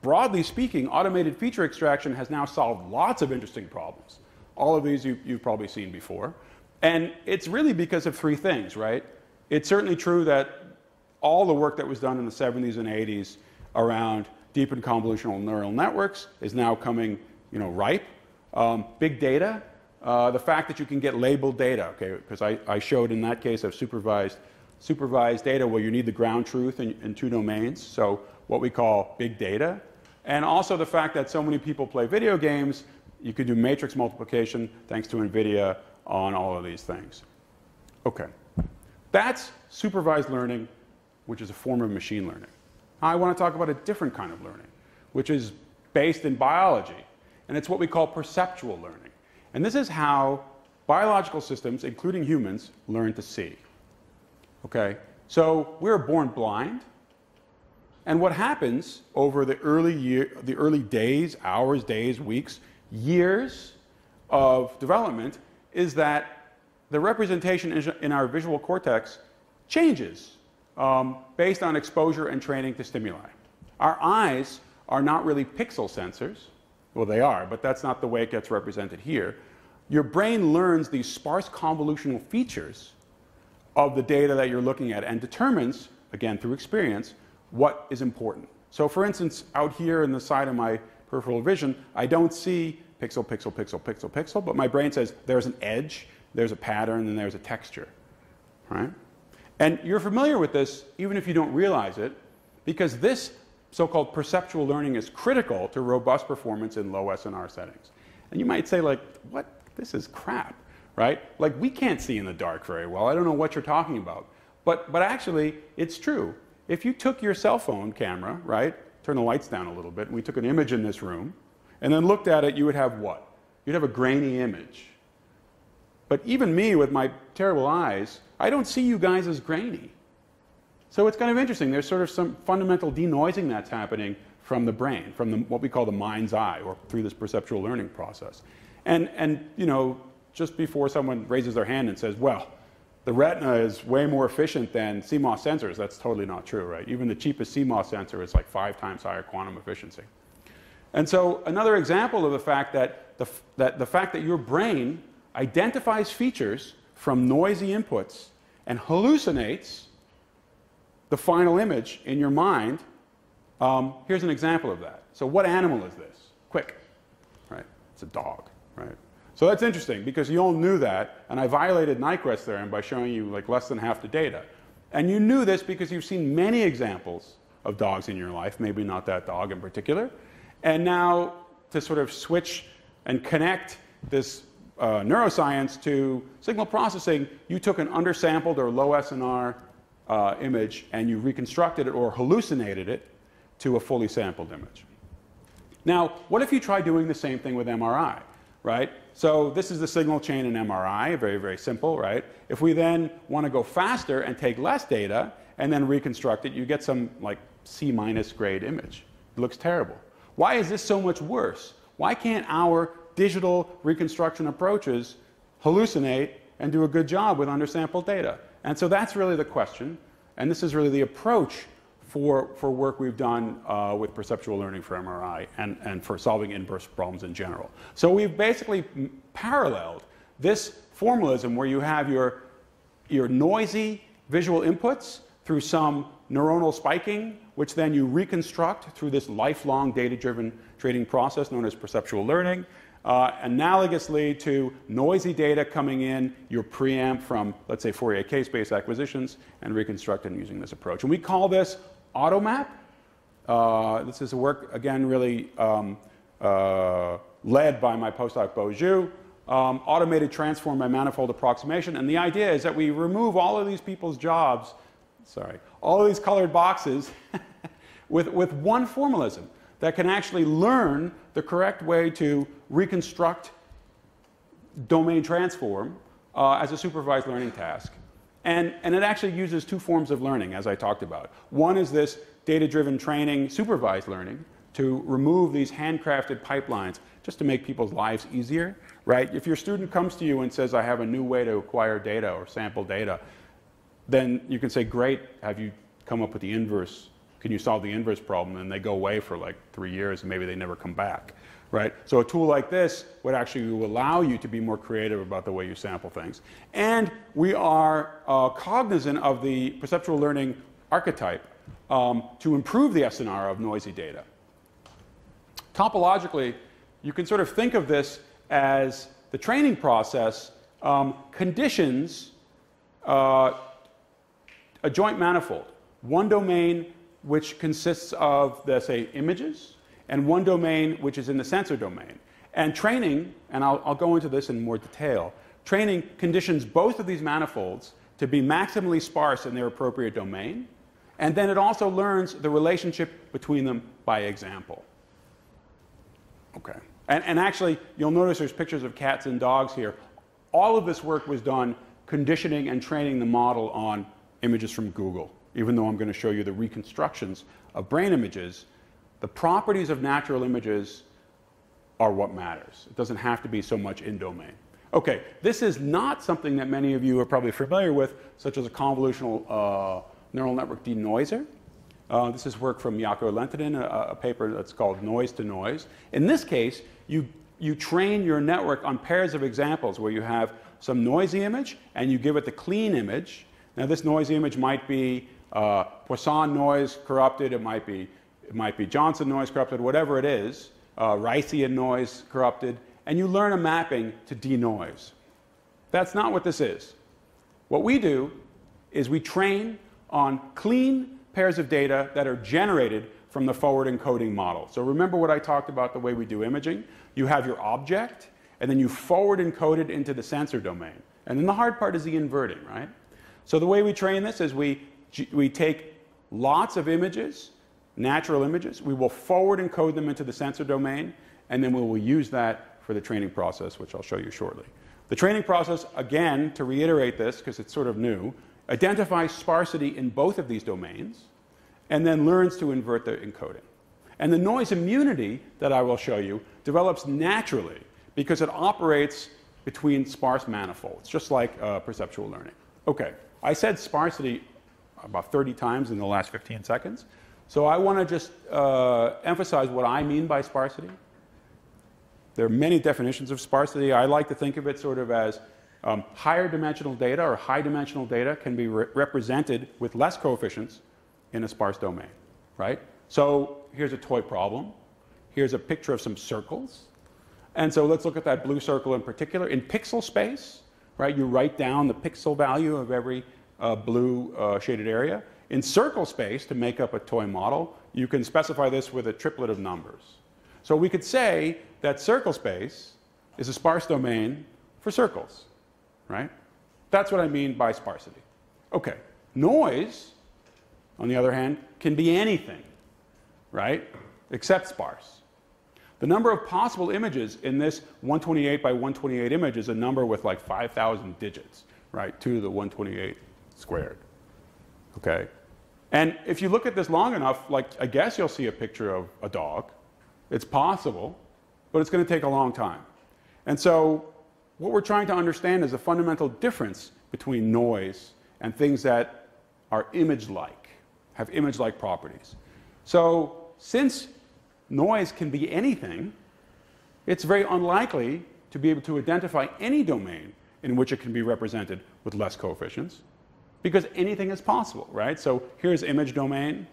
broadly speaking, automated feature extraction has now solved lots of interesting problems. All of these you, have probably seen before. And it's really because of three things, right? It's certainly true that all the work that was done in the 70s and 80s around deep and convolutional neural networks is now coming, you know, ripe. Um, big data, uh, the fact that you can get labeled data, okay, because I, I, showed in that case of supervised, supervised data where you need the ground truth in, in two domains. So what we call big data, and also the fact that so many people play video games, you could do matrix multiplication thanks to NVIDIA on all of these things. Okay, that's supervised learning, which is a form of machine learning. I want to talk about a different kind of learning, which is based in biology, and it's what we call perceptual learning. And this is how biological systems, including humans, learn to see. Okay, so we're born blind. And what happens over the early, year, the early days, hours, days, weeks, years of development is that the representation in our visual cortex changes um, based on exposure and training to stimuli. Our eyes are not really pixel sensors. Well, they are, but that's not the way it gets represented here. Your brain learns these sparse convolutional features of the data that you're looking at and determines, again through experience, what is important. So for instance, out here in the side of my peripheral vision, I don't see pixel, pixel, pixel, pixel, pixel, but my brain says there's an edge, there's a pattern, and there's a texture, right? And you're familiar with this even if you don't realize it, because this so-called perceptual learning is critical to robust performance in low SNR settings. And you might say, like, what? This is crap, right? Like, we can't see in the dark very well. I don't know what you're talking about. But, but actually, it's true. If you took your cell phone camera, right, turn the lights down a little bit, and we took an image in this room, and then looked at it, you would have what? You'd have a grainy image. But even me, with my terrible eyes, I don't see you guys as grainy. So it's kind of interesting. There's sort of some fundamental denoising that's happening from the brain, from the, what we call the mind's eye, or through this perceptual learning process. And, and, you know, just before someone raises their hand and says, well, the retina is way more efficient than CMOS sensors, that's totally not true, right? Even the cheapest CMOS sensor is like five times higher quantum efficiency. And so another example of the fact that the, that the fact that your brain identifies features from noisy inputs and hallucinates the final image in your mind. Um, here's an example of that. So, what animal is this? Quick, right? It's a dog, right? So that's interesting because you all knew that, and I violated Nyquist theorem by showing you like less than half the data. And you knew this because you've seen many examples of dogs in your life, maybe not that dog in particular. And now to sort of switch and connect this uh, neuroscience to signal processing, you took an undersampled or low SNR uh, image and you reconstructed it or hallucinated it to a fully sampled image. Now, what if you try doing the same thing with MRI, right? So this is the signal chain in MRI, very, very simple, right? If we then want to go faster and take less data and then reconstruct it, you get some like C minus grade image. It looks terrible. Why is this so much worse? Why can't our digital reconstruction approaches hallucinate and do a good job with undersampled data? And so that's really the question. And this is really the approach for, for work we've done uh, with perceptual learning for MRI and, and for solving inverse problems in general. So we've basically paralleled this formalism where you have your, your noisy visual inputs through some neuronal spiking, which then you reconstruct through this lifelong data-driven training process known as perceptual learning. Uh, analogously to noisy data coming in, your preamp from, let's say, Fourier k-space acquisitions, and reconstructed using this approach. And we call this AutoMap. Uh, this is a work, again, really um, uh, led by my postdoc, Bo Zhu. Um, automated transform by manifold approximation. And the idea is that we remove all of these people's jobs, sorry, all of these colored boxes with, with one formalism that can actually learn the correct way to reconstruct domain transform uh, as a supervised learning task. And, and it actually uses two forms of learning, as I talked about. One is this data driven training, supervised learning, to remove these handcrafted pipelines just to make people's lives easier, right? If your student comes to you and says, I have a new way to acquire data or sample data, then you can say, Great, have you come up with the inverse can you solve the inverse problem? And they go away for like three years and maybe they never come back, right? So a tool like this would actually allow you to be more creative about the way you sample things. And we are uh, cognizant of the perceptual learning archetype um, to improve the SNR of noisy data. Topologically, you can sort of think of this as the training process um, conditions uh, a joint manifold. One domain which consists of, let's say, images, and one domain which is in the sensor domain. And training, and I'll, I'll go into this in more detail, training conditions both of these manifolds to be maximally sparse in their appropriate domain, and then it also learns the relationship between them by example. Okay. And, and, actually, you'll notice there's pictures of cats and dogs here. All of this work was done conditioning and training the model on images from Google even though I'm going to show you the reconstructions of brain images, the properties of natural images are what matters. It doesn't have to be so much in domain. Okay, this is not something that many of you are probably familiar with, such as a convolutional uh, neural network denoiser. Uh, this is work from Jaakko Lehtinen, a, a, paper that's called Noise to Noise. In this case, you, you train your network on pairs of examples where you have some noisy image and you give it the clean image. Now, this noisy image might be uh, Poisson noise corrupted, it might be, it might be Johnson noise corrupted, whatever it is, uh, Ricean noise corrupted, and you learn a mapping to denoise. That's not what this is. What we do is we train on clean pairs of data that are generated from the forward encoding model. So remember what I talked about the way we do imaging? You have your object, and then you forward encode it into the sensor domain. And then the hard part is the inverting, right? So the way we train this is we, we take lots of images, natural images, we will forward encode them into the sensor domain, and then we will use that for the training process, which I'll show you shortly. The training process, again, to reiterate this, because it's sort of new, identifies sparsity in both of these domains, and then learns to invert the encoding. And the noise immunity that I will show you develops naturally because it operates between sparse manifolds, just like uh, perceptual learning. Okay, I said sparsity about 30 times in the last 15 seconds. So I want to just uh, emphasize what I mean by sparsity. There are many definitions of sparsity. I like to think of it sort of as um, higher dimensional data or high dimensional data can be re represented with less coefficients in a sparse domain, right? So here's a toy problem. Here's a picture of some circles. And so let's look at that blue circle in particular. In pixel space, right, you write down the pixel value of every uh, blue uh, shaded area. In circle space, to make up a toy model, you can specify this with a triplet of numbers. So we could say that circle space is a sparse domain for circles, right? That's what I mean by sparsity. Okay, noise, on the other hand, can be anything, right, except sparse. The number of possible images in this 128 by 128 image is a number with like 5,000 digits, right, 2 to the 128 squared, okay? And if you look at this long enough, like, I guess you'll see a picture of a dog, it's possible, but it's going to take a long time. And so, what we're trying to understand is a fundamental difference between noise and things that are image like, have image like properties. So, since noise can be anything, it's very unlikely to be able to identify any domain in which it can be represented with less coefficients because anything is possible, right? So here's image domain.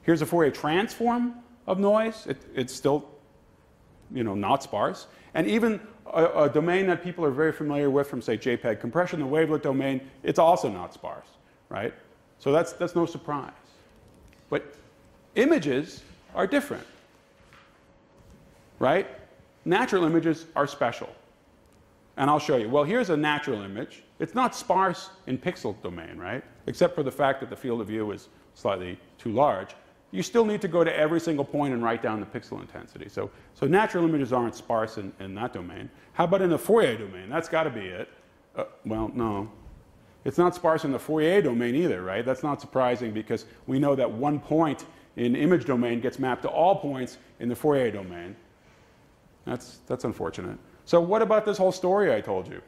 Here's a Fourier transform of noise. It, it's still, you know, not sparse. And even a, a, domain that people are very familiar with from, say, JPEG compression, the wavelet domain, it's also not sparse, right? So that's, that's no surprise. But images are different, right? Natural images are special. And I'll show you. Well, here's a natural image. It's not sparse in pixel domain, right? Except for the fact that the field of view is slightly too large you still need to go to every single point and write down the pixel intensity. So, so natural images aren't sparse in, in that domain. How about in the Fourier domain? That's got to be it. Uh, well, no. It's not sparse in the Fourier domain either, right? That's not surprising because we know that one point in image domain gets mapped to all points in the Fourier domain. That's, that's unfortunate. So what about this whole story I told you?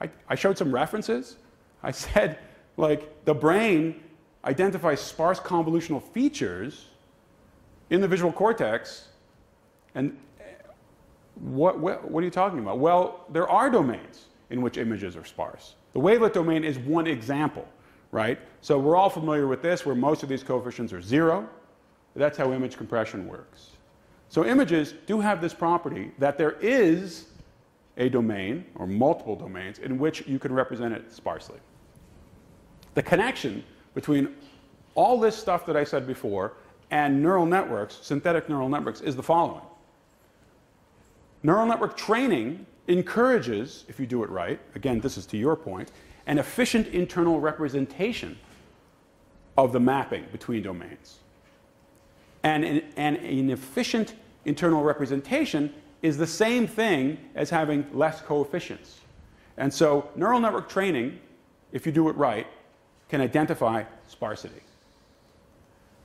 I, I showed some references. I said, like, the brain identifies sparse convolutional features in the visual cortex. And what, what, what, are you talking about? Well, there are domains in which images are sparse. The wavelet domain is one example, right? So we're all familiar with this, where most of these coefficients are zero. That's how image compression works. So images do have this property that there is a domain, or multiple domains, in which you can represent it sparsely. The connection between all this stuff that I said before and neural networks, synthetic neural networks, is the following. Neural network training encourages, if you do it right, again, this is to your point, an efficient internal representation of the mapping between domains. And an, an efficient internal representation is the same thing as having less coefficients. And so neural network training, if you do it right, can identify sparsity.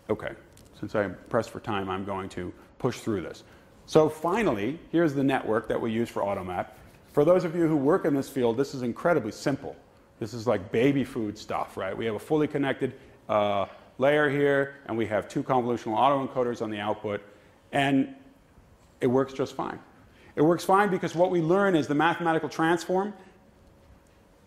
Okay, since I'm pressed for time, I'm going to push through this. So finally, here's the network that we use for AutoMap. For those of you who work in this field, this is incredibly simple. This is like baby food stuff, right? We have a fully connected uh, layer here, and we have two convolutional autoencoders on the output, and it works just fine. It works fine because what we learn is the mathematical transform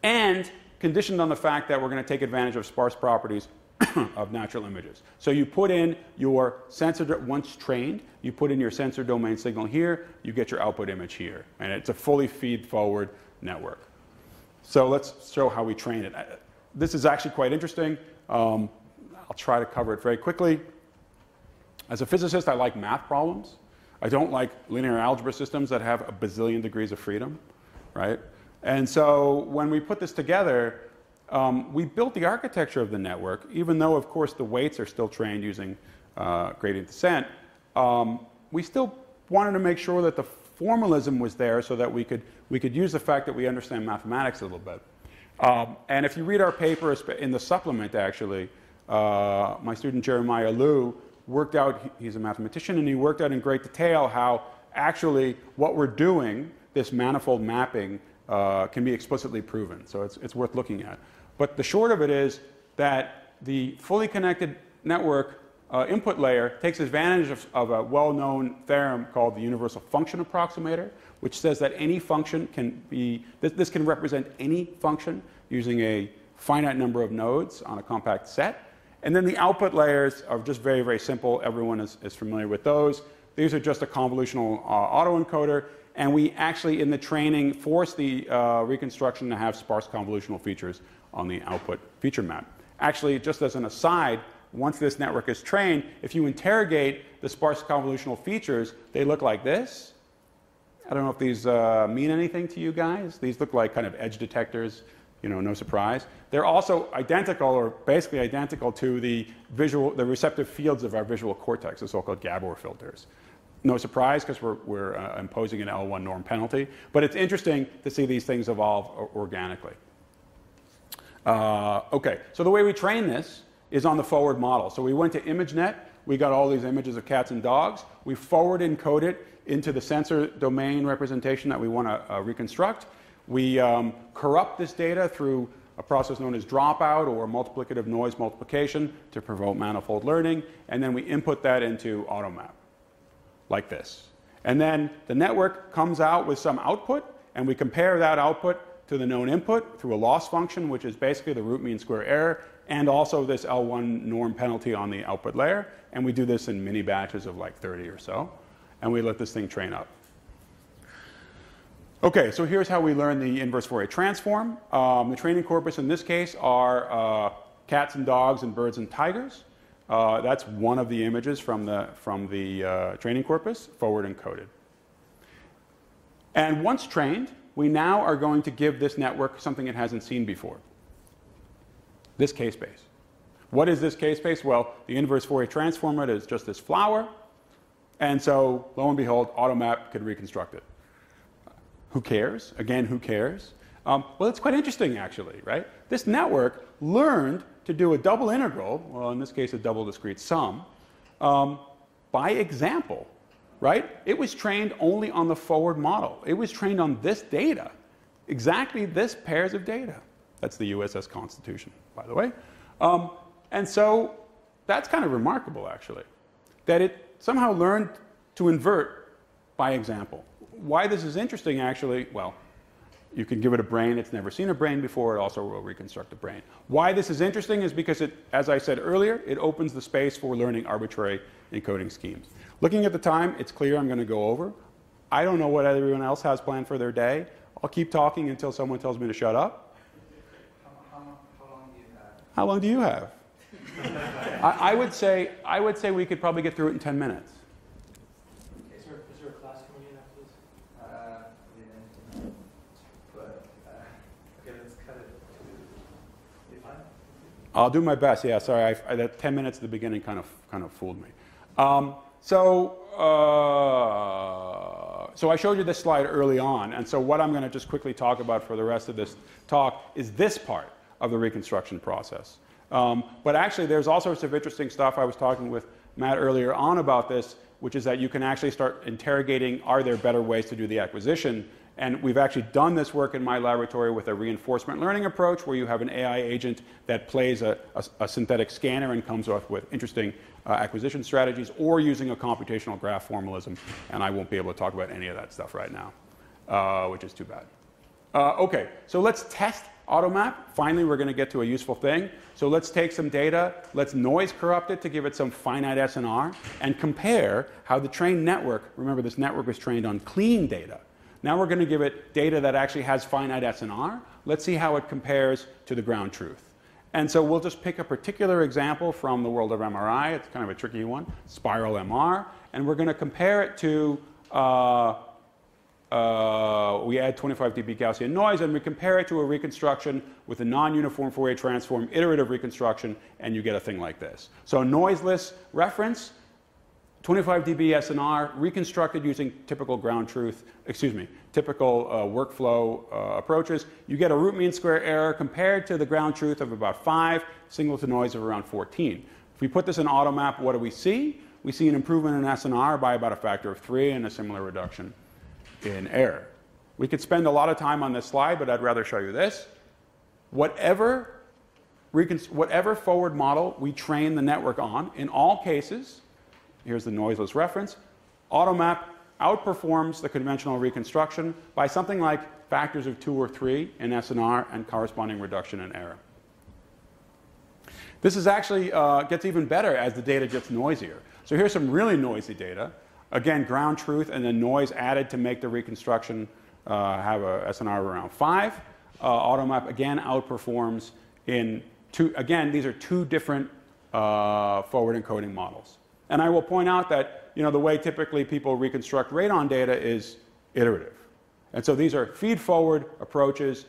and conditioned on the fact that we're going to take advantage of sparse properties of natural images. So you put in your sensor, once trained, you put in your sensor domain signal here, you get your output image here. And it's a fully feed-forward network. So let's show how we train it. This is actually quite interesting. Um, I'll try to cover it very quickly. As a physicist, I like math problems. I don't like linear algebra systems that have a bazillion degrees of freedom, right? And so when we put this together, um, we built the architecture of the network, even though, of course, the weights are still trained using uh, gradient descent. Um, we still wanted to make sure that the formalism was there so that we could, we could use the fact that we understand mathematics a little bit. Um, and if you read our paper in the supplement, actually, uh, my student Jeremiah Liu worked out, he's a mathematician, and he worked out in great detail how actually what we're doing, this manifold mapping, uh, can be explicitly proven. So it's, it's worth looking at. But the short of it is that the fully connected network uh, input layer takes advantage of, of a well-known theorem called the universal function approximator, which says that any function can be, this can represent any function using a finite number of nodes on a compact set. And then the output layers are just very, very simple. Everyone is, is familiar with those. These are just a convolutional uh, autoencoder. And we actually, in the training, force the uh, reconstruction to have sparse convolutional features on the output feature map. Actually, just as an aside, once this network is trained, if you interrogate the sparse convolutional features, they look like this. I don't know if these uh, mean anything to you guys. These look like kind of edge detectors, you know, no surprise. They're also identical, or basically identical, to the visual, the receptive fields of our visual cortex, the so-called Gabor filters. No surprise, because we're, we're uh, imposing an L1 norm penalty. But it's interesting to see these things evolve organically. Uh, okay, so the way we train this is on the forward model. So we went to ImageNet. We got all these images of cats and dogs. We forward encode it into the sensor domain representation that we want to uh, reconstruct. We um, corrupt this data through a process known as dropout or multiplicative noise multiplication to promote manifold learning, and then we input that into AutoMap, like this. And then the network comes out with some output, and we compare that output to the known input through a loss function, which is basically the root mean square error, and also this L1 norm penalty on the output layer. And we do this in mini batches of like 30 or so. And we let this thing train up. Okay, so here's how we learn the inverse Fourier transform. Um, the training corpus in this case are uh, cats and dogs and birds and tigers. Uh, that's one of the images from the, from the uh, training corpus, forward encoded. And once trained, we now are going to give this network something it hasn't seen before this k-space. What is this k-space? Well, the inverse Fourier transform is just this flower. And so, lo and behold, AutoMap could reconstruct it. Who cares? Again, who cares? Um, well, it's quite interesting, actually, right? This network learned to do a double integral, well, in this case, a double discrete sum, um, by example, right? It was trained only on the forward model. It was trained on this data, exactly this pairs of data. That's the USS Constitution, by the way. Um, and so that's kind of remarkable, actually, that it somehow learned to invert by example. Why this is interesting, actually, well, you can give it a brain. It's never seen a brain before. It also will reconstruct a brain. Why this is interesting is because it, as I said earlier, it opens the space for learning arbitrary encoding schemes. Looking at the time, it's clear I'm going to go over. I don't know what everyone else has planned for their day. I'll keep talking until someone tells me to shut up. How long do you have? I, I, would say I would say we could probably get through it in 10 minutes. Is there, is there a class coming in after this? Uh, yeah, but uh, okay, let's cut it to. fine? I'll do my best. Yeah, sorry, I, I, that 10 minutes at the beginning kind of kind of fooled me. Um, so. Uh, so I showed you this slide early on, and so what I'm going to just quickly talk about for the rest of this talk is this part of the reconstruction process. Um, but actually, there's all sorts of interesting stuff. I was talking with Matt earlier on about this, which is that you can actually start interrogating are there better ways to do the acquisition? And we've actually done this work in my laboratory with a reinforcement learning approach where you have an AI agent that plays a, a, a synthetic scanner and comes up with interesting uh, acquisition strategies, or using a computational graph formalism. And I won't be able to talk about any of that stuff right now, uh, which is too bad. Uh, okay, so let's test AutoMap. Finally, we're going to get to a useful thing. So let's take some data, let's noise corrupt it to give it some finite SNR, and compare how the trained network, remember this network was trained on clean data. Now we're going to give it data that actually has finite SNR. Let's see how it compares to the ground truth. And so we'll just pick a particular example from the world of MRI. It's kind of a tricky one, spiral MR. And we're going to compare it to, uh, uh, we add 25 dB Gaussian noise and we compare it to a reconstruction with a non-uniform Fourier transform, iterative reconstruction, and you get a thing like this. So noiseless reference, 25 dB SNR reconstructed using typical ground truth, excuse me, typical uh, workflow uh, approaches. You get a root mean square error compared to the ground truth of about 5, signal to noise of around 14. If we put this in AutoMap, what do we see? We see an improvement in SNR by about a factor of 3 and a similar reduction in error. We could spend a lot of time on this slide, but I'd rather show you this. Whatever, whatever forward model we train the network on, in all cases, here's the noiseless reference, AutoMap outperforms the conventional reconstruction by something like factors of two or three in SNR and corresponding reduction in error. This is actually uh, gets even better as the data gets noisier. So here's some really noisy data. Again, ground truth and then noise added to make the reconstruction uh, have a SNR of around five. Uh, AutoMap again outperforms in two, again, these are two different uh, forward encoding models. And I will point out that you know, the way typically people reconstruct radon data is iterative. And so these are feed forward approaches,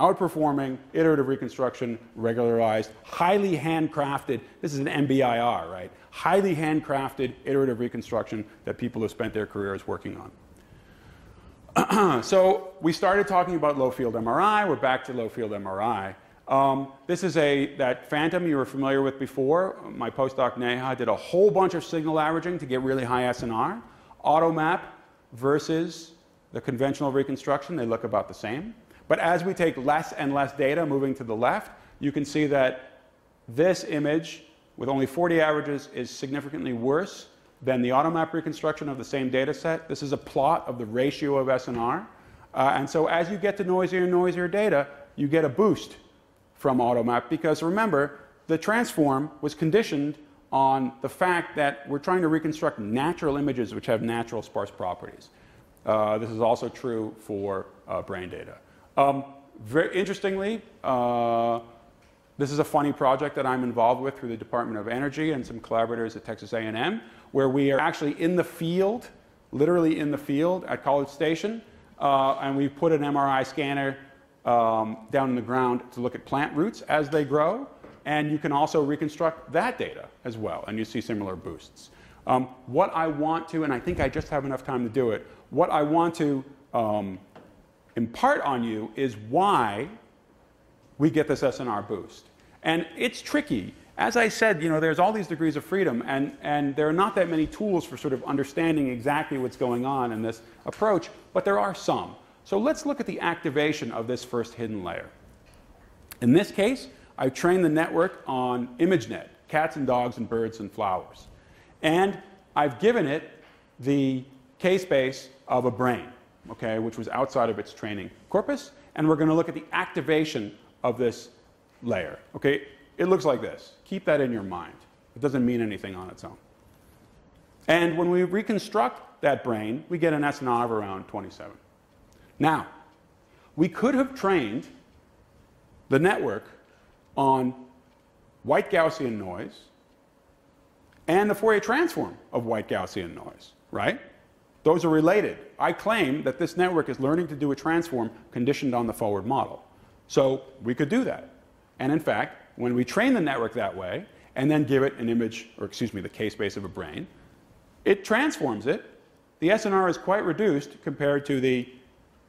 outperforming iterative reconstruction, regularized, highly handcrafted. This is an MBIR, right? Highly handcrafted iterative reconstruction that people have spent their careers working on. so we started talking about low field MRI. We're back to low field MRI. Um, this is a that phantom you were familiar with before. My postdoc Neha did a whole bunch of signal averaging to get really high SNR. AutoMap versus the conventional reconstruction, they look about the same. But as we take less and less data moving to the left, you can see that this image with only 40 averages is significantly worse than the AutoMap reconstruction of the same data set. This is a plot of the ratio of SNR. Uh, and so as you get to noisier and noisier data, you get a boost from AutoMap because remember, the transform was conditioned on the fact that we're trying to reconstruct natural images which have natural sparse properties. Uh, this is also true for uh, brain data. Um, very interestingly, uh, this is a funny project that I'm involved with through the Department of Energy and some collaborators at Texas A&M, where we are actually in the field, literally in the field at College Station, uh, and we put an MRI scanner um, down in the ground to look at plant roots as they grow. And you can also reconstruct that data as well, and you see similar boosts. Um, what I want to, and I think I just have enough time to do it, what I want to um, impart on you is why we get this SNR boost. And it's tricky. As I said, you know, there's all these degrees of freedom, and, and there are not that many tools for sort of understanding exactly what's going on in this approach, but there are some. So let's look at the activation of this first hidden layer. In this case, I've trained the network on ImageNet, cats and dogs and birds and flowers. And I've given it the k-space of a brain, okay, which was outside of its training corpus. And we're going to look at the activation of this layer. Okay, it looks like this. Keep that in your mind. It doesn't mean anything on its own. And when we reconstruct that brain, we get an SNR of around 27. Now, we could have trained the network on white Gaussian noise and the Fourier transform of white Gaussian noise, right? Those are related. I claim that this network is learning to do a transform conditioned on the forward model. So we could do that. And in fact, when we train the network that way and then give it an image, or excuse me, the k-space of a brain, it transforms it. The SNR is quite reduced compared to the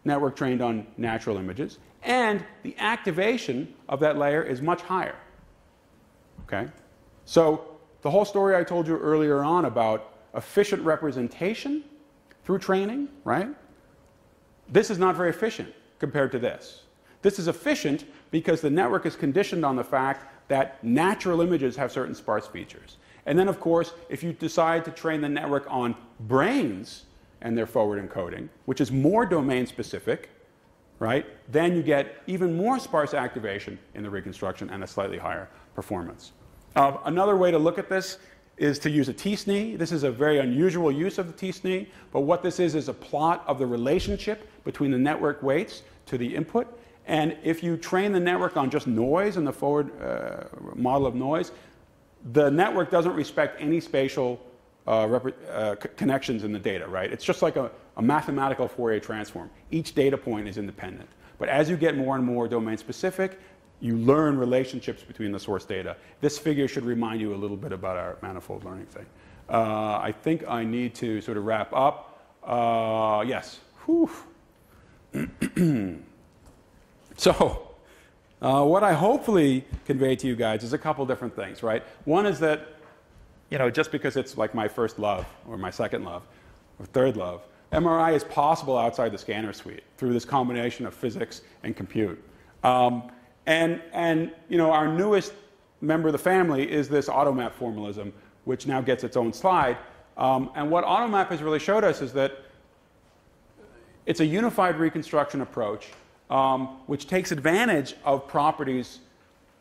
network trained on natural images, and the activation of that layer is much higher. Okay? So the whole story I told you earlier on about efficient representation through training, right? This is not very efficient compared to this. This is efficient because the network is conditioned on the fact that natural images have certain sparse features. And then, of course, if you decide to train the network on brains, and their forward encoding, which is more domain specific, right? Then you get even more sparse activation in the reconstruction and a slightly higher performance. Uh, another way to look at this is to use a t-SNE. This is a very unusual use of the t-SNE, but what this is is a plot of the relationship between the network weights to the input. And if you train the network on just noise and the forward uh, model of noise, the network doesn't respect any spatial uh, uh, connections in the data, right? It's just like a, a, mathematical Fourier transform. Each data point is independent. But as you get more and more domain specific, you learn relationships between the source data. This figure should remind you a little bit about our manifold learning thing. Uh, I think I need to sort of wrap up. Uh, yes. so, uh, what I hopefully convey to you guys is a couple different things, right? One is that, you know, just because it's like my first love or my second love or third love, MRI is possible outside the scanner suite through this combination of physics and compute. Um, and, and you know, our newest member of the family is this AutoMap formalism, which now gets its own slide. Um, and what AutoMap has really showed us is that it's a unified reconstruction approach um, which takes advantage of properties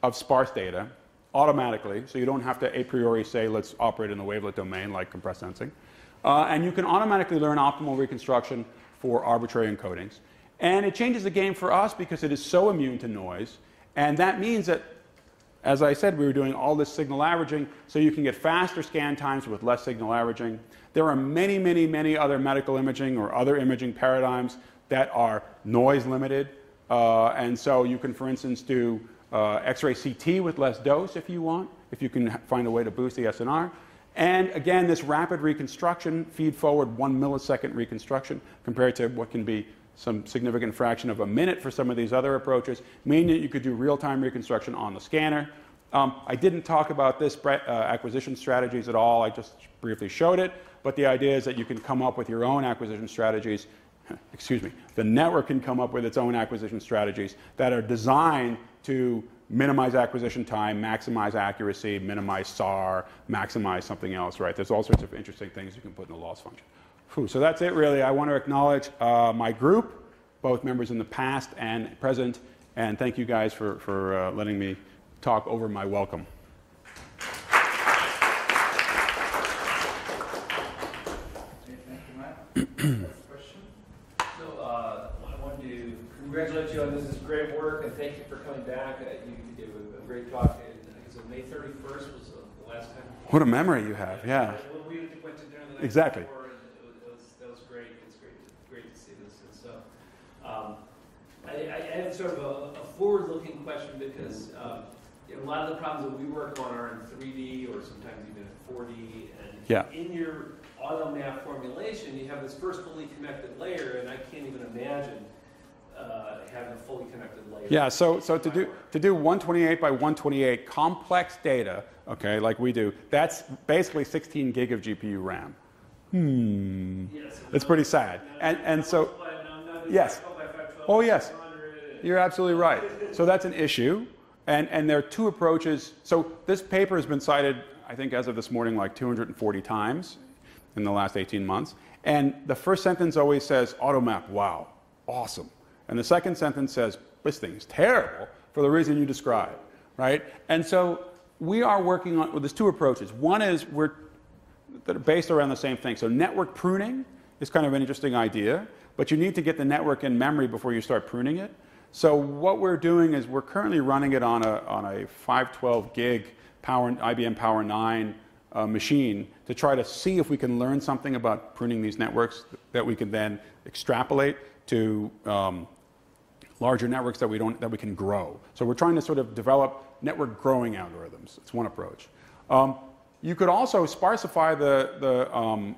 of sparse data automatically, so you don't have to a priori say, let's operate in the wavelet domain like compressed sensing. Uh, and you can automatically learn optimal reconstruction for arbitrary encodings. And it changes the game for us because it is so immune to noise and that means that, as I said, we were doing all this signal averaging, so you can get faster scan times with less signal averaging. There are many, many, many other medical imaging or other imaging paradigms that are noise limited. Uh, and so you can, for instance, do uh, X-ray CT with less dose if you want, if you can find a way to boost the SNR. And again, this rapid reconstruction, feed forward one millisecond reconstruction compared to what can be some significant fraction of a minute for some of these other approaches, meaning that you could do real-time reconstruction on the scanner. Um, I didn't talk about this uh, acquisition strategies at all. I just briefly showed it. But the idea is that you can come up with your own acquisition strategies. Excuse me. The network can come up with its own acquisition strategies that are designed to minimize acquisition time, maximize accuracy, minimize SAR, maximize something else, right? There's all sorts of interesting things you can put in the loss function. Whew, so that's it, really. I want to acknowledge uh, my group, both members in the past and present, and thank you guys for, for uh, letting me talk over my welcome. question. So uh, I wanted to congratulate you on this, this great work and thank you for coming back. Uh, you gave a, a great talk. I guess May 31st was the last time. What a memory you have, yeah. we went to dinner the night exactly. Before. Um, I, I, have sort of a, a forward-looking question because um, you know, a lot of the problems that we work on are in 3D or sometimes even in 4D. And yeah. in your AutoMap formulation, you have this first fully connected layer, and I can't even imagine uh, having a fully connected layer. Yeah, so, so to, do, to do 128 by 128 complex data, okay, like we do, that's basically 16 gig of GPU RAM. Hmm. Yes, it's pretty sad. And, and so, yes. Oh, yes. You're absolutely right. So that's an issue. And, and there are two approaches. So this paper has been cited, I think, as of this morning, like 240 times in the last 18 months. And the first sentence always says, AutoMap, wow, awesome. And the second sentence says, this thing's terrible for the reason you described, right? And so we are working on, well, there's two approaches. One is we're that are based around the same thing. So network pruning is kind of an interesting idea but you need to get the network in memory before you start pruning it. So what we're doing is we're currently running it on a, on a 512 gig power, IBM Power 9 uh, machine to try to see if we can learn something about pruning these networks that we can then extrapolate to um, larger networks that we, don't, that we can grow. So we're trying to sort of develop network growing algorithms. It's one approach. Um, you could also sparsify the, the um,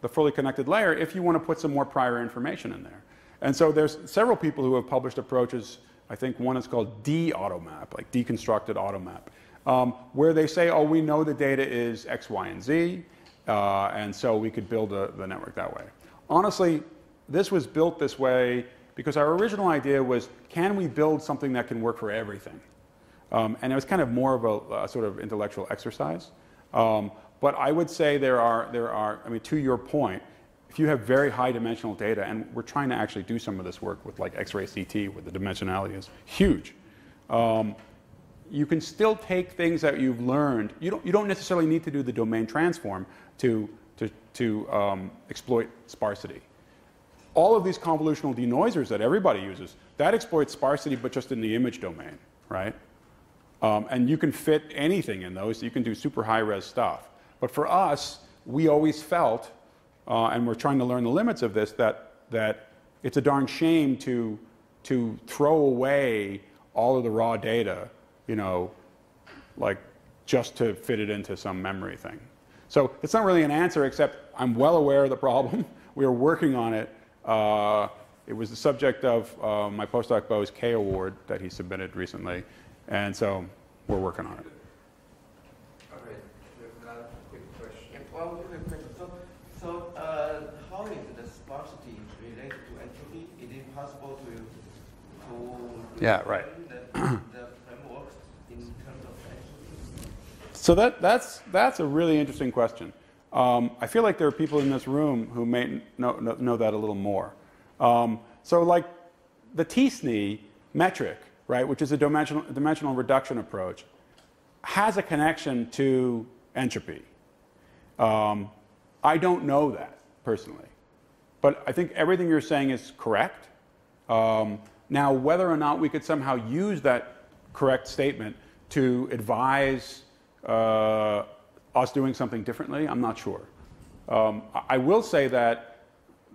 the fully connected layer if you want to put some more prior information in there. And so there's several people who have published approaches. I think one is called de-automap, like deconstructed automap, um, where they say, oh, we know the data is X, Y, and Z, uh, and so we could build a, the network that way. Honestly, this was built this way because our original idea was, can we build something that can work for everything? Um, and it was kind of more of a, sort of intellectual exercise. Um, but I would say there are, there are, I mean, to your point, if you have very high dimensional data, and we're trying to actually do some of this work with like X-ray CT, where the dimensionality is huge, um, you can still take things that you've learned. You don't, you don't necessarily need to do the domain transform to, to, to um, exploit sparsity. All of these convolutional denoisers that everybody uses, that exploits sparsity, but just in the image domain, right? Um, and you can fit anything in those. You can do super high res stuff. But for us, we always felt, uh, and we're trying to learn the limits of this, that, that it's a darn shame to, to throw away all of the raw data, you know, like just to fit it into some memory thing. So it's not really an answer, except I'm well aware of the problem. we are working on it. Uh, it was the subject of uh, my postdoc Bo's K award that he submitted recently, and so we're working on it. All right, there's another quick question. Well, quick question. So, so uh, how is the sparsity related to entropy? Is it possible to to Yeah, right. the, the frameworks in terms of entropy? So that, that's, that's a really interesting question. Um, I feel like there are people in this room who may know, know, know that a little more. Um, so like the t-SNE metric, right, which is a dimensional, dimensional reduction approach, has a connection to entropy. Um, I don't know that personally, but I think everything you're saying is correct. Um, now, whether or not we could somehow use that correct statement to advise uh, us doing something differently, I'm not sure. Um, I will say that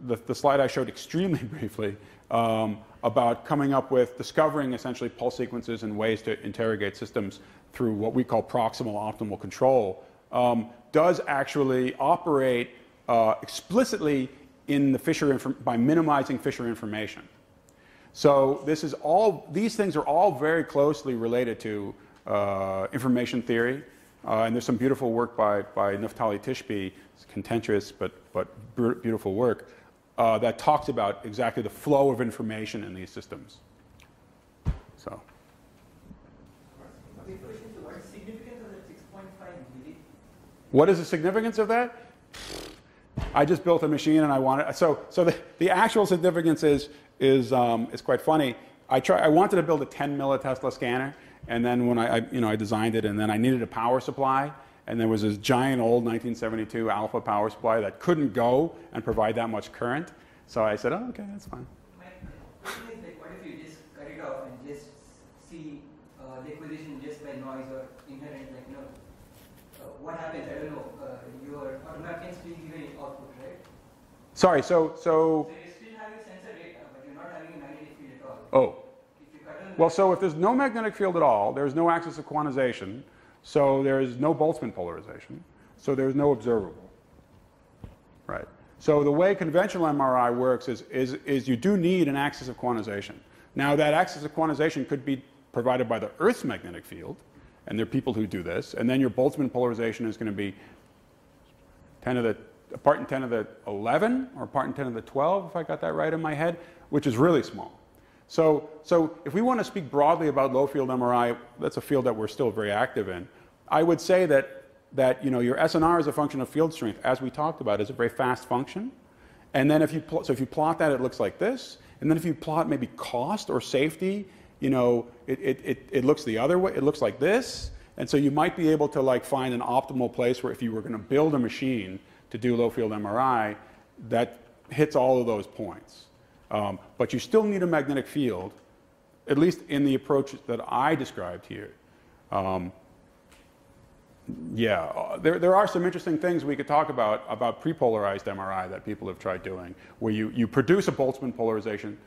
the, the slide I showed extremely briefly um, about coming up with discovering essentially pulse sequences and ways to interrogate systems through what we call proximal optimal control um, does actually operate uh, explicitly in the Fisher infor- by minimizing Fisher information. So this is all; these things are all very closely related to uh, information theory, uh, and there's some beautiful work by by Naftali Tishby, it's contentious but but beautiful work uh, that talks about exactly the flow of information in these systems. So The question is, what is significance of that six point five milli? what is the significance of that? I just built a machine and I wanted so so the, the actual significance is is um, is quite funny. I try I wanted to build a 10 millitesla scanner and then when I, I you know I designed it and then I needed a power supply and there was this giant old 1972 alpha power supply that couldn't go and provide that much current. So I said, oh okay, that's fine. My question is like, what if you just cut it off and just see uh, the acquisition just by noise or inherent, like, you know, uh, what happens, I don't know, uh, your AutoMap can still give any output, right? Sorry, so so So you're still having sensor data, but you're not having a magnetic field at all. oh If you cut on Well, so if there's no magnetic field at all, there's no axis of quantization, so there is no Boltzmann polarization, so there's no observable. Right. So the way conventional MRI works is, is, is you do need an axis of quantization. Now, that axis of quantization could be provided by the Earth's magnetic field, and there are people who do this, and then your Boltzmann polarization is going to be 10 to the part in 10 to the 11 or part in 10 to the 12, if I got that right in my head, which is really small. So, so if we want to speak broadly about low field MRI, that's a field that we're still very active in. I would say that, that you know, your SNR is a function of field strength, as we talked about, is a very fast function. And then if you so if you plot that, it looks like this. And then if you plot maybe cost or safety, you know, it, it, it, it looks the other way. It looks like this. And so you might be able to like find an optimal place where if you were going to build a machine to do low field MRI, that hits all of those points. Um, but you still need a magnetic field, at least in the approach that I described here. Um, yeah, uh, there, there are some interesting things we could talk about about prepolarized MRI that people have tried doing, where you, you produce a Boltzmann polarization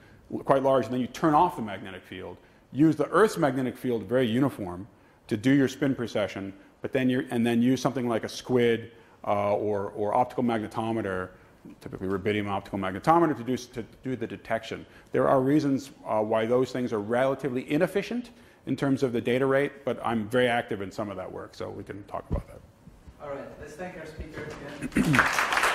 quite large, and then you turn off the magnetic field. Use the Earth's magnetic field very uniform to do your spin precession, but then you and then use something like a SQUID uh, or, or optical magnetometer, typically rubidium optical magnetometer, to do, to do the detection. There are reasons uh, why those things are relatively inefficient in terms of the data rate, but I'm very active in some of that work, so we can talk about that. All right, let's thank our speaker again.